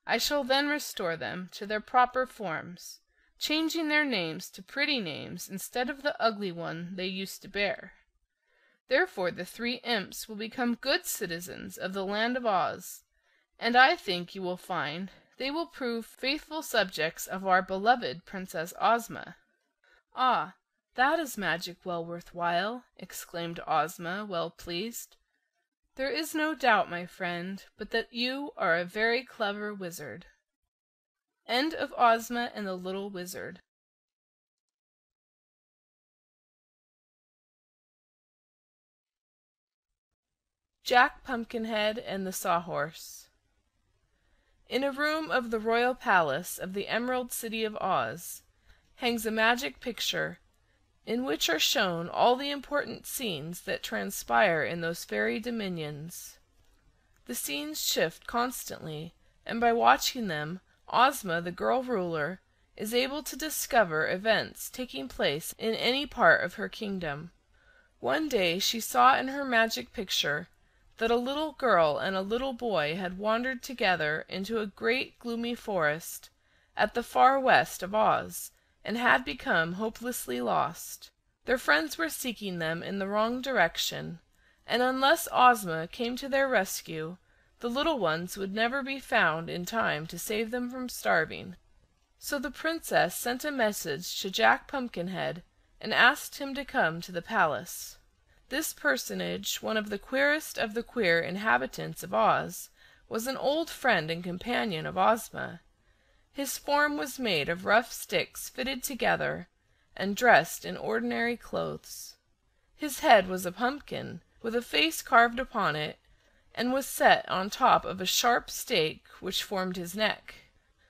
Speaker 1: I shall then restore them to their proper forms changing their names to pretty names instead of the ugly one they used to bear. Therefore the three imps will become good citizens of the Land of Oz, and I think you will find they will prove faithful subjects of our beloved Princess Ozma." "Ah, that is magic well worth while!" exclaimed Ozma, well pleased. "There is no doubt, my friend, but that you are a very clever wizard. End of Ozma and the Little Wizard Jack Pumpkinhead and the Sawhorse In a room of the royal palace of the Emerald City of Oz hangs a magic picture in which are shown all the important scenes that transpire in those fairy dominions. The scenes shift constantly, and by watching them Ozma, the girl Ruler, is able to discover events taking place in any part of her kingdom. One day she saw in her magic picture that a little girl and a little boy had wandered together into a great gloomy forest at the far west of Oz, and had become hopelessly lost. Their friends were seeking them in the wrong direction, and unless Ozma came to their rescue the little ones would never be found in time to save them from starving. So the Princess sent a message to Jack Pumpkinhead and asked him to come to the palace. This personage, one of the queerest of the queer inhabitants of Oz, was an old friend and companion of Ozma. His form was made of rough sticks fitted together, and dressed in ordinary clothes. His head was a pumpkin, with a face carved upon it, and was set on top of a sharp stake which formed his neck.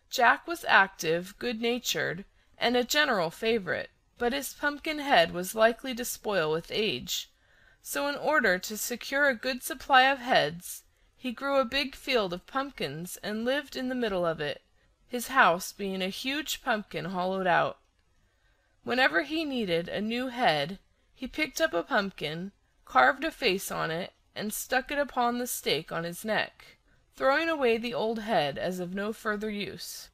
Speaker 1: Jack was active, good natured, and a general favorite, but his pumpkin head was likely to spoil with age, so in order to secure a good supply of heads, he grew a big field of pumpkins and lived in the middle of it, his house being a huge pumpkin hollowed out. Whenever he needed a new head, he picked up a pumpkin, carved a face on it, and stuck it upon the stake on his neck throwing away the old head as of no further use.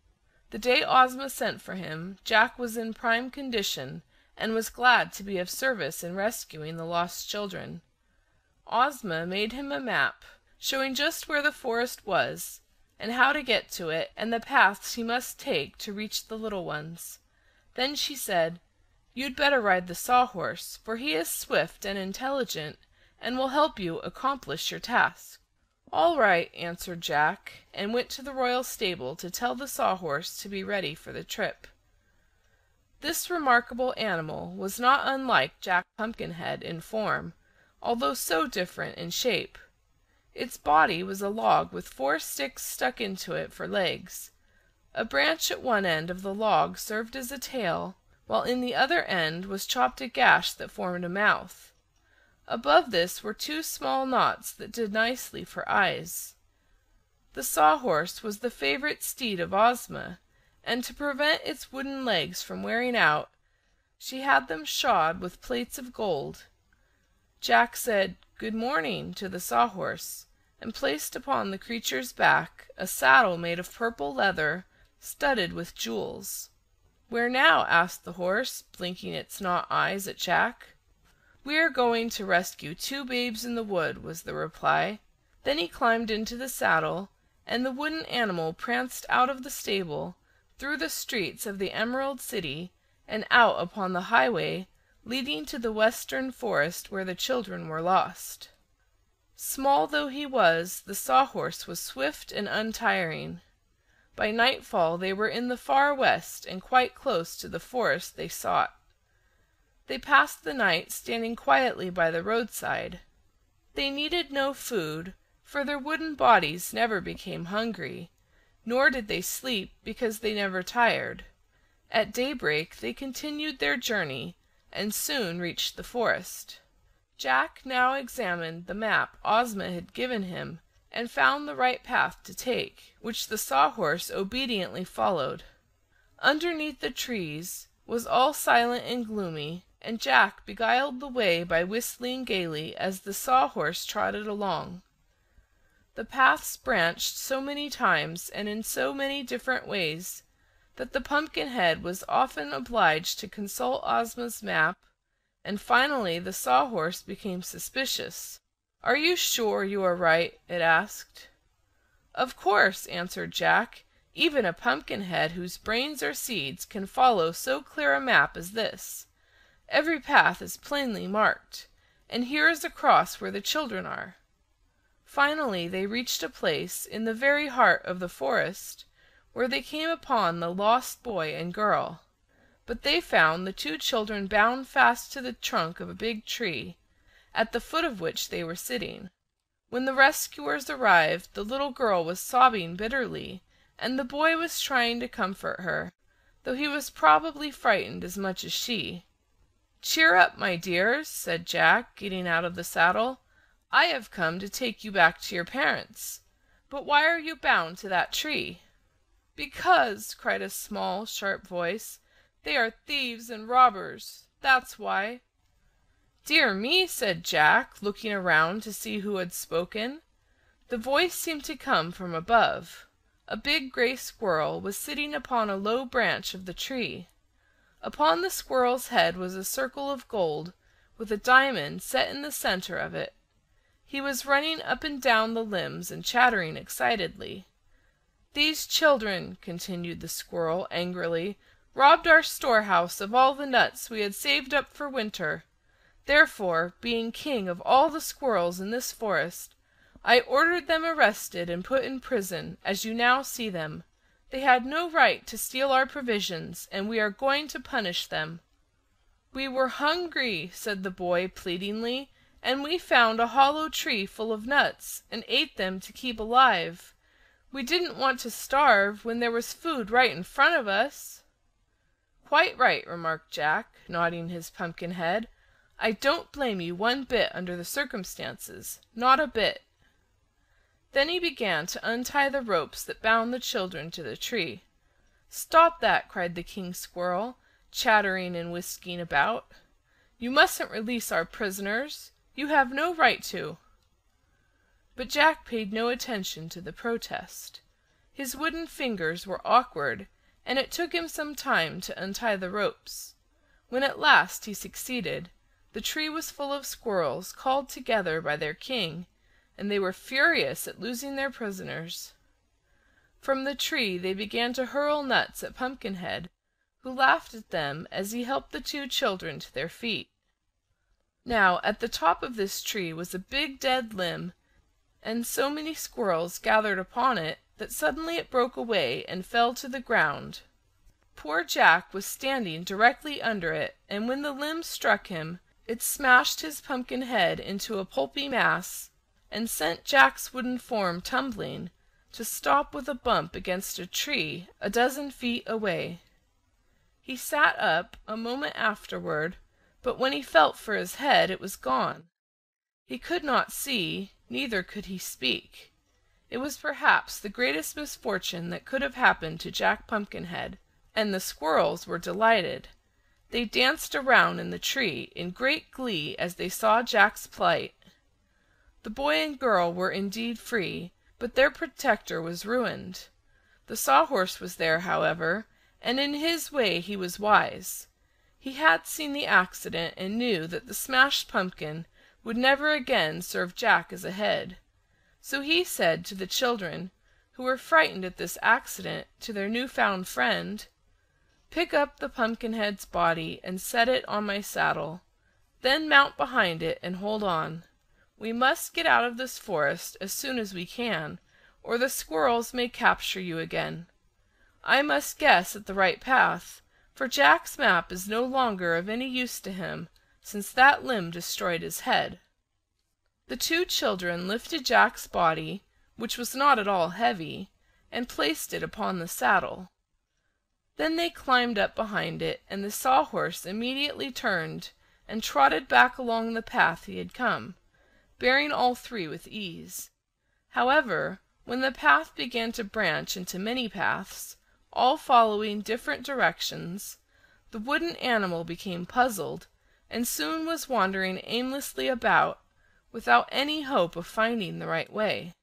Speaker 1: The day Ozma sent for him, Jack was in prime condition, and was glad to be of service in rescuing the lost children. Ozma made him a map, showing just where the forest was, and how to get to it, and the paths he must take to reach the little ones. Then she said, "You'd better ride the Sawhorse, for he is swift and intelligent, and will help you accomplish your task." "All right," answered Jack, and went to the royal stable to tell the Sawhorse to be ready for the trip. This remarkable animal was not unlike Jack Pumpkinhead in form, although so different in shape. Its body was a log with four sticks stuck into it for legs. A branch at one end of the log served as a tail, while in the other end was chopped a gash that formed a mouth. Above this were two small knots that did nicely for eyes. The Sawhorse was the favorite steed of Ozma, and to prevent its wooden legs from wearing out, she had them shod with plates of gold. Jack said "Good morning" to the Sawhorse, and placed upon the creature's back a saddle made of purple leather studded with jewels. "Where now?" asked the horse, blinking its knot eyes at Jack. "We are going to rescue two babes in the wood," was the reply. Then he climbed into the saddle, and the wooden animal pranced out of the stable, through the streets of the Emerald City, and out upon the highway leading to the western forest where the children were lost. Small though he was, the Sawhorse was swift and untiring. By nightfall they were in the far west and quite close to the forest they sought. They passed the night standing quietly by the roadside. They needed no food, for their wooden bodies never became hungry, nor did they sleep because they never tired. At daybreak they continued their journey, and soon reached the forest. Jack now examined the map Ozma had given him, and found the right path to take, which the Sawhorse obediently followed. Underneath the trees was all silent and gloomy and Jack beguiled the way by whistling gaily as the Sawhorse trotted along. The paths branched so many times and in so many different ways that the Pumpkinhead was often obliged to consult Ozma's map, and finally the Sawhorse became suspicious. "Are you sure you are right?" it asked. "Of course," answered Jack. "Even a Pumpkinhead whose brains are seeds can follow so clear a map as this. Every path is plainly marked, and here is a cross where the children are." Finally they reached a place in the very heart of the forest where they came upon the lost boy and girl. But they found the two children bound fast to the trunk of a big tree, at the foot of which they were sitting. When the rescuers arrived the little girl was sobbing bitterly, and the boy was trying to comfort her, though he was probably frightened as much as she. "Cheer up, my dears," said Jack, getting out of the saddle. "I have come to take you back to your parents. But why are you bound to that tree?" "Because," cried a small, sharp voice, "they are thieves and robbers. That's why." "Dear me!" said Jack, looking around to see who had spoken. The voice seemed to come from above. A big gray squirrel was sitting upon a low branch of the tree. Upon the squirrel's head was a circle of gold, with a diamond set in the center of it. He was running up and down the limbs and chattering excitedly. "These children," continued the squirrel, angrily, "robbed our storehouse of all the nuts we had saved up for winter. Therefore, being king of all the squirrels in this forest, I ordered them arrested and put in prison, as you now see them. They had no right to steal our provisions, and we are going to punish them." "We were hungry," said the boy, pleadingly, "and we found a hollow tree full of nuts, and ate them to keep alive. We didn't want to starve when there was food right in front of us." "Quite right," remarked Jack, nodding his pumpkin head. "I don't blame you one bit under the circumstances not a bit. Then he began to untie the ropes that bound the children to the tree. "Stop that!" cried the King Squirrel, chattering and whisking about. "You mustn't release our prisoners. You have no right to." But Jack paid no attention to the protest. His wooden fingers were awkward, and it took him some time to untie the ropes. When at last he succeeded, the tree was full of squirrels called together by their king and they were furious at losing their prisoners. From the tree they began to hurl nuts at Pumpkinhead, who laughed at them as he helped the two children to their feet. Now at the top of this tree was a big dead limb, and so many squirrels gathered upon it that suddenly it broke away and fell to the ground. Poor Jack was standing directly under it, and when the limb struck him, it smashed his pumpkin head into a pulpy mass and sent Jack's wooden form tumbling, to stop with a bump against a tree a dozen feet away. He sat up a moment afterward, but when he felt for his head it was gone. He could not see, neither could he speak. It was perhaps the greatest misfortune that could have happened to Jack Pumpkinhead, and the squirrels were delighted. They danced around in the tree in great glee as they saw Jack's plight. The boy and girl were indeed free, but their protector was ruined. The Sawhorse was there, however, and in his way he was wise. He had seen the accident and knew that the smashed pumpkin would never again serve Jack as a head. So he said to the children, who were frightened at this accident to their new found friend, "Pick up the Pumpkinhead's body and set it on my saddle. Then mount behind it and hold on. We must get out of this forest as soon as we can, or the squirrels may capture you again. I must guess at the right path, for Jack's map is no longer of any use to him, since that limb destroyed his head." The two children lifted Jack's body, which was not at all heavy, and placed it upon the saddle. Then they climbed up behind it, and the Sawhorse immediately turned and trotted back along the path he had come bearing all three with ease. However, when the path began to branch into many paths, all following different directions, the wooden animal became puzzled, and soon was wandering aimlessly about, without any hope of finding the right way.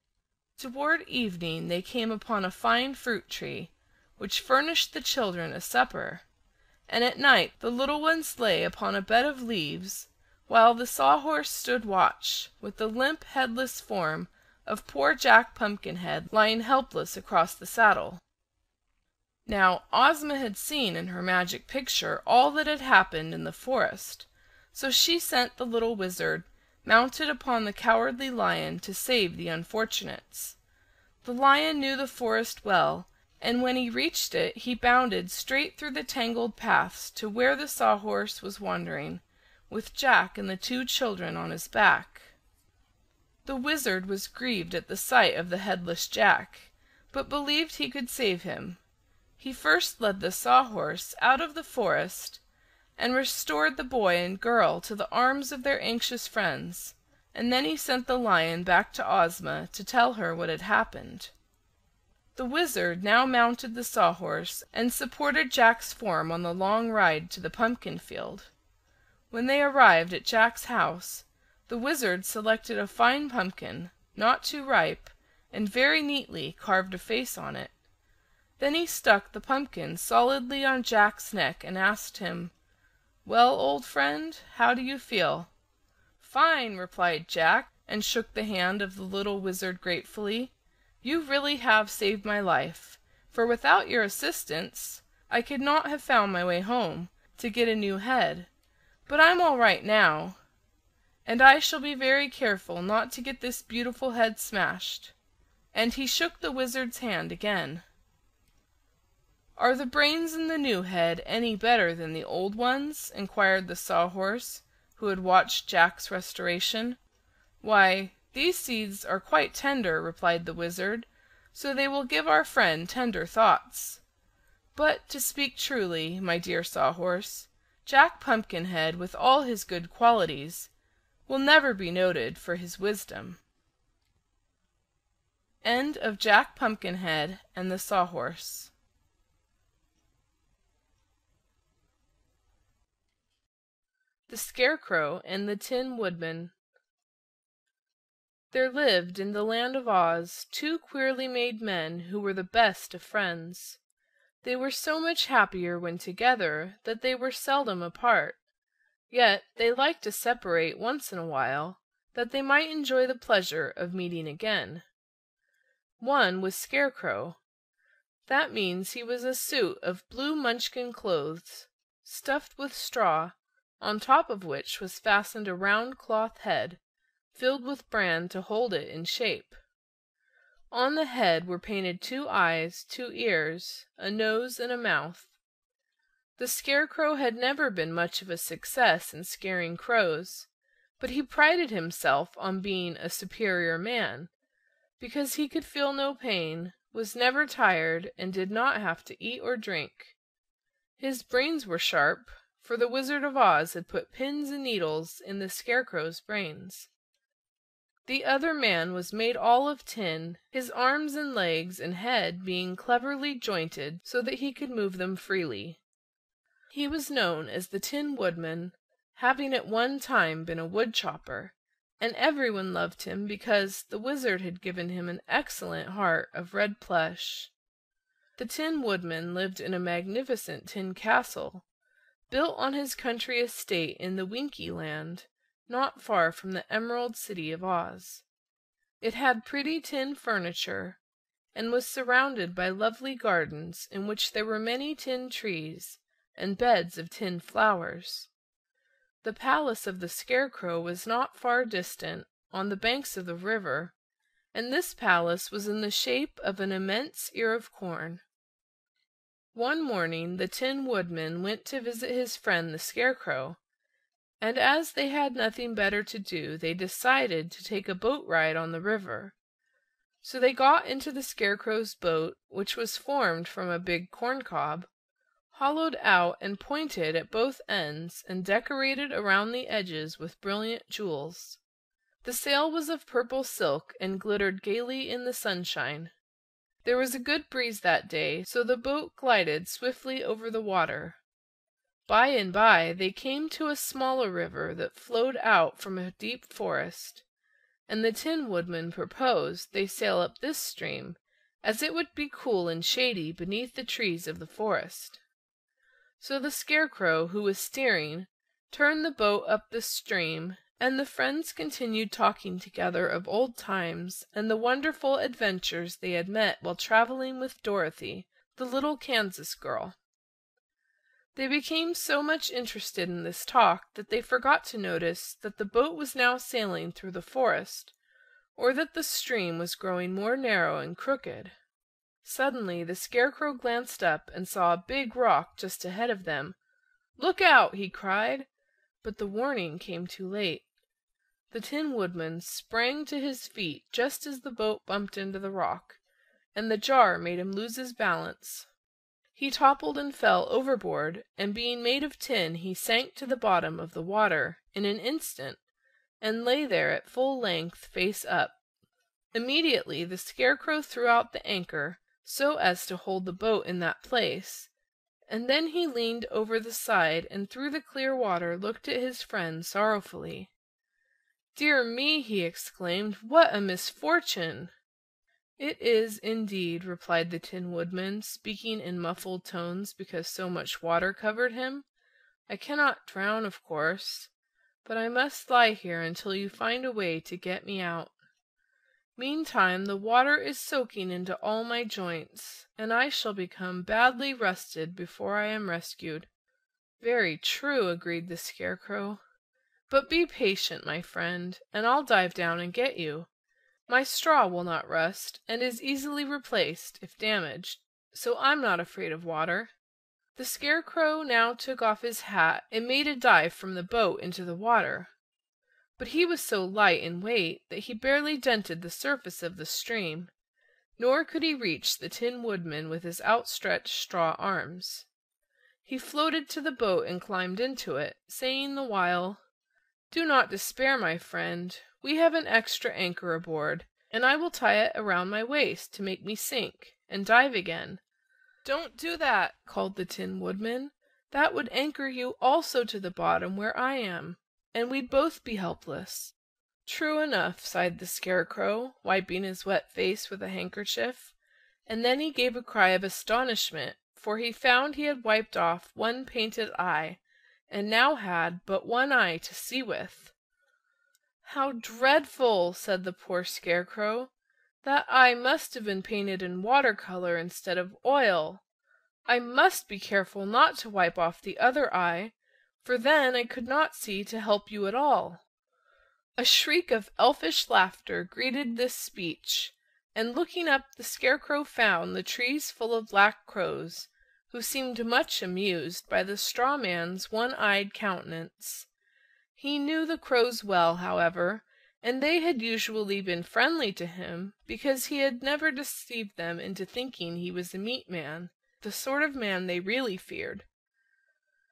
Speaker 1: Toward evening they came upon a fine fruit tree, which furnished the children a supper, and at night the little ones lay upon a bed of leaves while the Sawhorse stood watch, with the limp headless form of poor Jack Pumpkinhead lying helpless across the saddle. Now Ozma had seen in her magic picture all that had happened in the forest, so she sent the little Wizard, mounted upon the Cowardly Lion, to save the unfortunates. The lion knew the forest well, and when he reached it he bounded straight through the tangled paths to where the Sawhorse was wandering with Jack and the two children on his back. The Wizard was grieved at the sight of the headless Jack, but believed he could save him. He first led the Sawhorse out of the forest, and restored the boy and girl to the arms of their anxious friends, and then he sent the lion back to Ozma to tell her what had happened. The Wizard now mounted the Sawhorse and supported Jack's form on the long ride to the pumpkin field. When they arrived at Jack's house, the Wizard selected a fine pumpkin, not too ripe, and very neatly carved a face on it. Then he stuck the pumpkin solidly on Jack's neck and asked him, "Well, old friend, how do you feel?" "Fine!" replied Jack, and shook the hand of the little Wizard gratefully. You really have saved my life, for without your assistance I could not have found my way home, to get a new head. But I'm all right now, and I shall be very careful not to get this beautiful head smashed." And he shook the Wizard's hand again. "Are the brains in the new head any better than the old ones?" inquired the Sawhorse, who had watched Jack's restoration. "Why, these seeds are quite tender," replied the Wizard, "so they will give our friend tender thoughts. But, to speak truly, my dear Sawhorse, Jack Pumpkinhead, with all his good qualities, will never be noted for his wisdom." End of Jack Pumpkinhead and the Sawhorse THE SCARECROW and the Tin Woodman There lived in the Land of Oz two queerly made men who were the best of friends. They were so much happier when together that they were seldom apart. Yet they liked to separate once in a while, that they might enjoy the pleasure of meeting again. One was Scarecrow. That means he was a suit of blue Munchkin clothes, stuffed with straw, on top of which was fastened a round cloth head, filled with bran to hold it in shape. On the head were painted two eyes, two ears, a nose and a mouth. The Scarecrow had never been much of a success in scaring crows, but he prided himself on being a superior man, because he could feel no pain, was never tired, and did not have to eat or drink. His brains were sharp, for the Wizard of Oz had put pins and needles in the Scarecrow's brains. The other man was made all of tin, his arms and legs and head being cleverly jointed so that he could move them freely. He was known as the Tin Woodman, having at one time been a woodchopper, and everyone loved him because the Wizard had given him an excellent heart of red plush. The Tin Woodman lived in a magnificent tin castle, built on his country estate in the Winkie Land not far from the Emerald City of Oz. It had pretty tin furniture, and was surrounded by lovely gardens in which there were many tin trees and beds of tin flowers. The palace of the Scarecrow was not far distant, on the banks of the river, and this palace was in the shape of an immense ear of corn. One morning the Tin Woodman went to visit his friend the Scarecrow and as they had nothing better to do they decided to take a boat ride on the river. So they got into the Scarecrow's boat, which was formed from a big corncob, hollowed out and pointed at both ends and decorated around the edges with brilliant jewels. The sail was of purple silk and glittered gaily in the sunshine. There was a good breeze that day, so the boat glided swiftly over the water. By and by they came to a smaller river that flowed out from a deep forest, and the Tin Woodman proposed they sail up this stream, as it would be cool and shady beneath the trees of the forest. So the Scarecrow, who was steering, turned the boat up the stream, and the friends continued talking together of old times and the wonderful adventures they had met while traveling with Dorothy, the little Kansas girl. They became so much interested in this talk that they forgot to notice that the boat was now sailing through the forest, or that the stream was growing more narrow and crooked. Suddenly the Scarecrow glanced up and saw a big rock just ahead of them. "Look out!" he cried, but the warning came too late. The Tin Woodman sprang to his feet just as the boat bumped into the rock, and the jar made him lose his balance. He toppled and fell overboard, and being made of tin he sank to the bottom of the water in an instant, and lay there at full length face up. Immediately the Scarecrow threw out the anchor, so as to hold the boat in that place, and then he leaned over the side and through the clear water looked at his friend sorrowfully. "Dear me!" he exclaimed, "what a misfortune!" "It is, indeed," replied the Tin Woodman, speaking in muffled tones because so much water covered him. "I cannot drown, of course, but I must lie here until you find a way to get me out." Meantime the water is soaking into all my joints, and I shall become badly rusted before I am rescued." "Very true," agreed the Scarecrow. "But be patient, my friend, and I'll dive down and get you. My straw will not rust, and is easily replaced, if damaged, so I'm not afraid of water." The Scarecrow now took off his hat and made a dive from the boat into the water but he was so light in weight that he barely dented the surface of the stream, nor could he reach the Tin Woodman with his outstretched straw arms. He floated to the boat and climbed into it, saying the while, "Do not despair, my friend. We have an extra anchor aboard, and I will tie it around my waist to make me sink, and dive again." "Don't do that!" called the Tin Woodman. "That would anchor you also to the bottom where I am and we'd both be helpless." "True enough," sighed the Scarecrow, wiping his wet face with a handkerchief, and then he gave a cry of astonishment, for he found he had wiped off one painted eye, and now had but one eye to see with. "How dreadful!" said the poor Scarecrow. "That eye must have been painted in water color instead of oil. I must be careful not to wipe off the other eye for then I could not see to help you at all." A shriek of elfish laughter greeted this speech, and looking up the Scarecrow found the trees full of black crows, who seemed much amused by the straw man's one eyed countenance. He knew the crows well, however, and they had usually been friendly to him because he had never deceived them into thinking he was a meat man, the sort of man they really feared.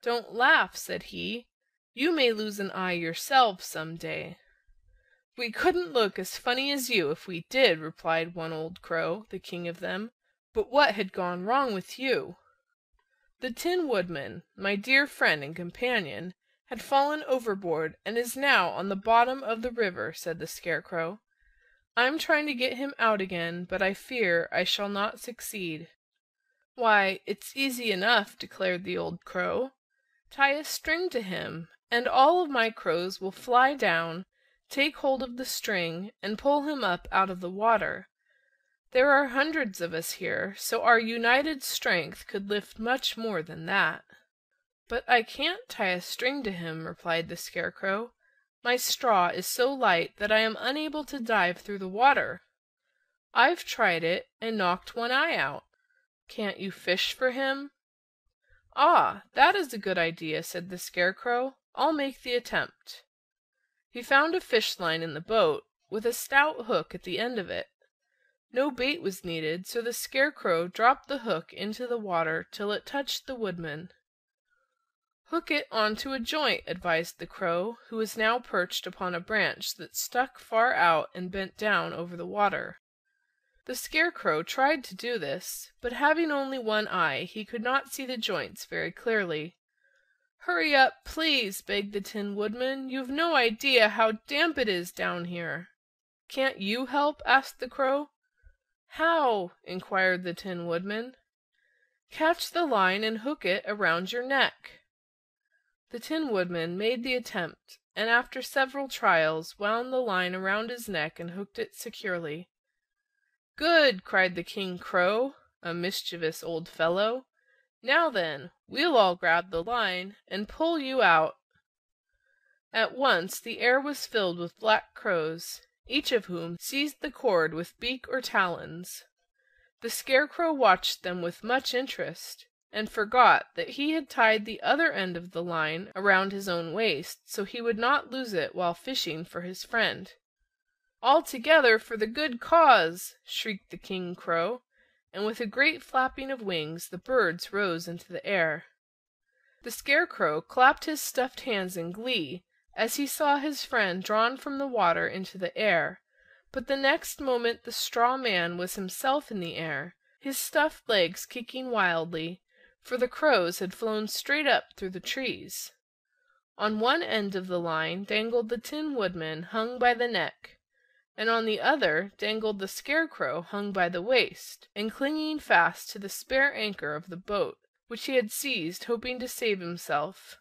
Speaker 1: "Don't laugh," said he. "You may lose an eye yourselves some day." "We couldn't look as funny as you if we did," replied one old crow, the king of them. "But what had gone wrong with you?" "The Tin Woodman, my dear friend and companion, had fallen overboard and is now on the bottom of the river," said the Scarecrow. "I'm trying to get him out again, but I fear I shall not succeed." "Why, it's easy enough," declared the old crow. Tie a string to him, and all of my crows will fly down, take hold of the string, and pull him up out of the water. There are hundreds of us here, so our united strength could lift much more than that." "But I can't tie a string to him," replied the Scarecrow. "My straw is so light that I am unable to dive through the water. I've tried it, and knocked one eye out. Can't you fish for him?" "Ah, that is a good idea," said the Scarecrow. "I'll make the attempt." He found a fish line in the boat, with a stout hook at the end of it. No bait was needed, so the Scarecrow dropped the hook into the water till it touched the Woodman. "Hook it on to a joint," advised the Crow, who was now perched upon a branch that stuck far out and bent down over the water. The Scarecrow tried to do this, but having only one eye he could not see the joints very clearly. "Hurry up, please," begged the Tin Woodman. "You've no idea how damp it is down here." "Can't you help?" asked the Crow. "How?" inquired the Tin Woodman. "Catch the line and hook it around your neck." The Tin Woodman made the attempt, and after several trials wound the line around his neck and hooked it securely. "Good!" cried the King Crow, a mischievous old fellow. "Now then, we'll all grab the line, and pull you out." At once the air was filled with black crows, each of whom seized the cord with beak or talons. The Scarecrow watched them with much interest, and forgot that he had tied the other end of the line around his own waist so he would not lose it while fishing for his friend. "All together for the good cause!" shrieked the King Crow, and with a great flapping of wings the birds rose into the air. The Scarecrow clapped his stuffed hands in glee as he saw his friend drawn from the water into the air, but the next moment the straw man was himself in the air, his stuffed legs kicking wildly, for the crows had flown straight up through the trees. On one end of the line dangled the Tin Woodman hung by the neck and on the other dangled the Scarecrow hung by the waist, and clinging fast to the spare anchor of the boat, which he had seized hoping to save himself.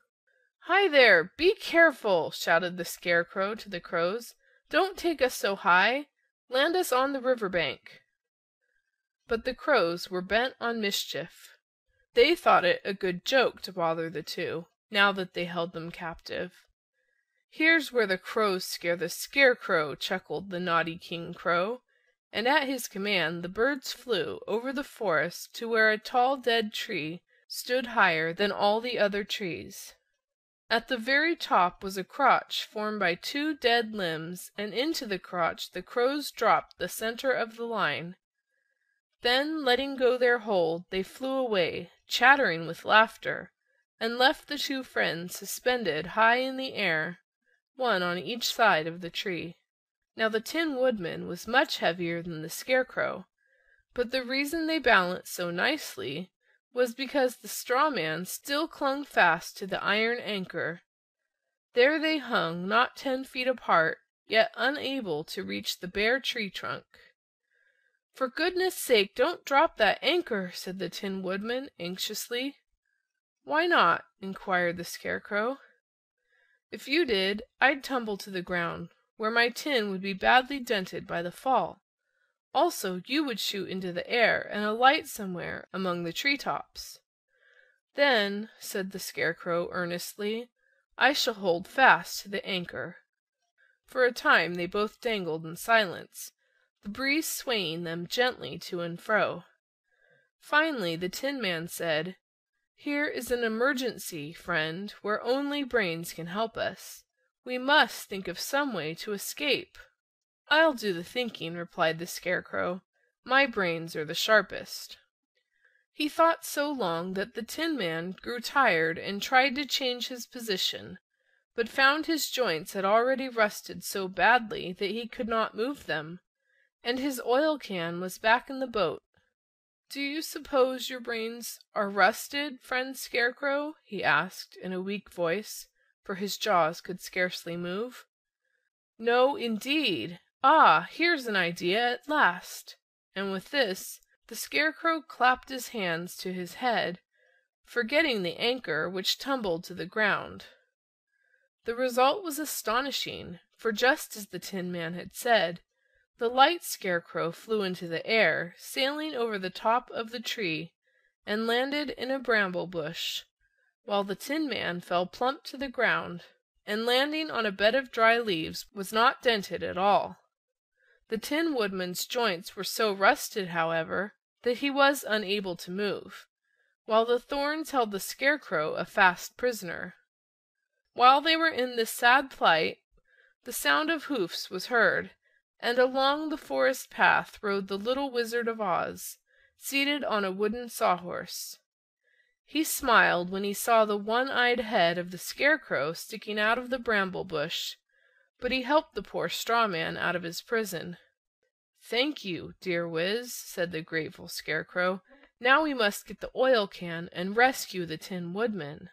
Speaker 1: "Hi there! Be careful!" shouted the Scarecrow to the crows. "Don't take us so high. Land us on the river bank." But the crows were bent on mischief. They thought it a good joke to bother the two, now that they held them captive. "Here's where the crows scare the Scarecrow," chuckled the naughty King Crow, and at his command the birds flew over the forest to where a tall dead tree stood higher than all the other trees. At the very top was a crotch formed by two dead limbs, and into the crotch the crows dropped the center of the line. Then, letting go their hold, they flew away, chattering with laughter, and left the two friends suspended high in the air, one on each side of the tree. Now the Tin Woodman was much heavier than the Scarecrow, but the reason they balanced so nicely was because the straw man still clung fast to the iron anchor. There they hung, not ten feet apart, yet unable to reach the bare tree trunk. "For goodness' sake don't drop that anchor," said the Tin Woodman, anxiously. "Why not?" inquired the Scarecrow. "If you did, I'd tumble to the ground, where my tin would be badly dented by the fall. Also you would shoot into the air and alight somewhere among the tree tops. Then," said the Scarecrow, earnestly, "I shall hold fast to the anchor." For a time they both dangled in silence, the breeze swaying them gently to and fro. Finally the Tin Man said, "Here is an emergency, friend, where only brains can help us. We must think of some way to escape." "I'll do the thinking," replied the Scarecrow. "My brains are the sharpest." He thought so long that the Tin Man grew tired and tried to change his position, but found his joints had already rusted so badly that he could not move them, and his oil can was back in the boat. "Do you suppose your brains are rusted, friend Scarecrow?" he asked in a weak voice, for his jaws could scarcely move. "No, indeed. Ah, here's an idea at last!" And with this the Scarecrow clapped his hands to his head, forgetting the anchor, which tumbled to the ground. The result was astonishing, for just as the Tin Man had said, the light Scarecrow flew into the air, sailing over the top of the tree, and landed in a bramble bush, while the Tin Man fell plump to the ground, and landing on a bed of dry leaves was not dented at all. The Tin Woodman's joints were so rusted, however, that he was unable to move, while the thorns held the Scarecrow a fast prisoner. While they were in this sad plight, the sound of hoofs was heard, and along the forest path rode the little Wizard of Oz, seated on a wooden Sawhorse. He smiled when he saw the one-eyed head of the Scarecrow sticking out of the bramble bush but he helped the poor straw man out of his prison. "Thank you, dear Wiz," said the grateful Scarecrow. "Now we must get the oil can and rescue the Tin Woodman."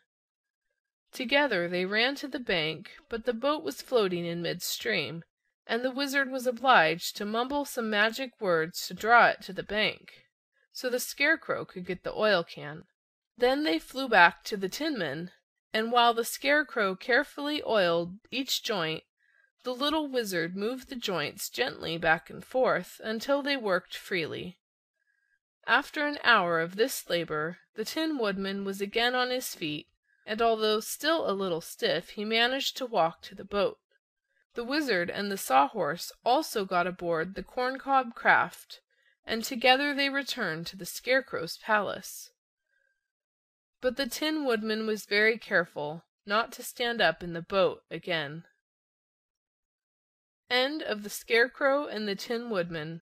Speaker 1: Together they ran to the bank, but the boat was floating in midstream, and the Wizard was obliged to mumble some magic words to draw it to the bank, so the Scarecrow could get the oil can. Then they flew back to the Tinman, and while the Scarecrow carefully oiled each joint the little Wizard moved the joints gently back and forth until they worked freely. After an hour of this labor the Tin Woodman was again on his feet, and although still a little stiff he managed to walk to the boat. The Wizard and the Sawhorse also got aboard the corncob craft, and together they returned to the Scarecrow's palace. But the Tin Woodman was very careful not to stand up in the boat again. End of The Scarecrow and the Tin Woodman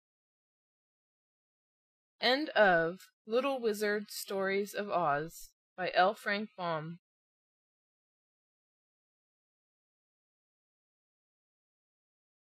Speaker 1: End of Little Wizard Stories of Oz by L. Frank Baum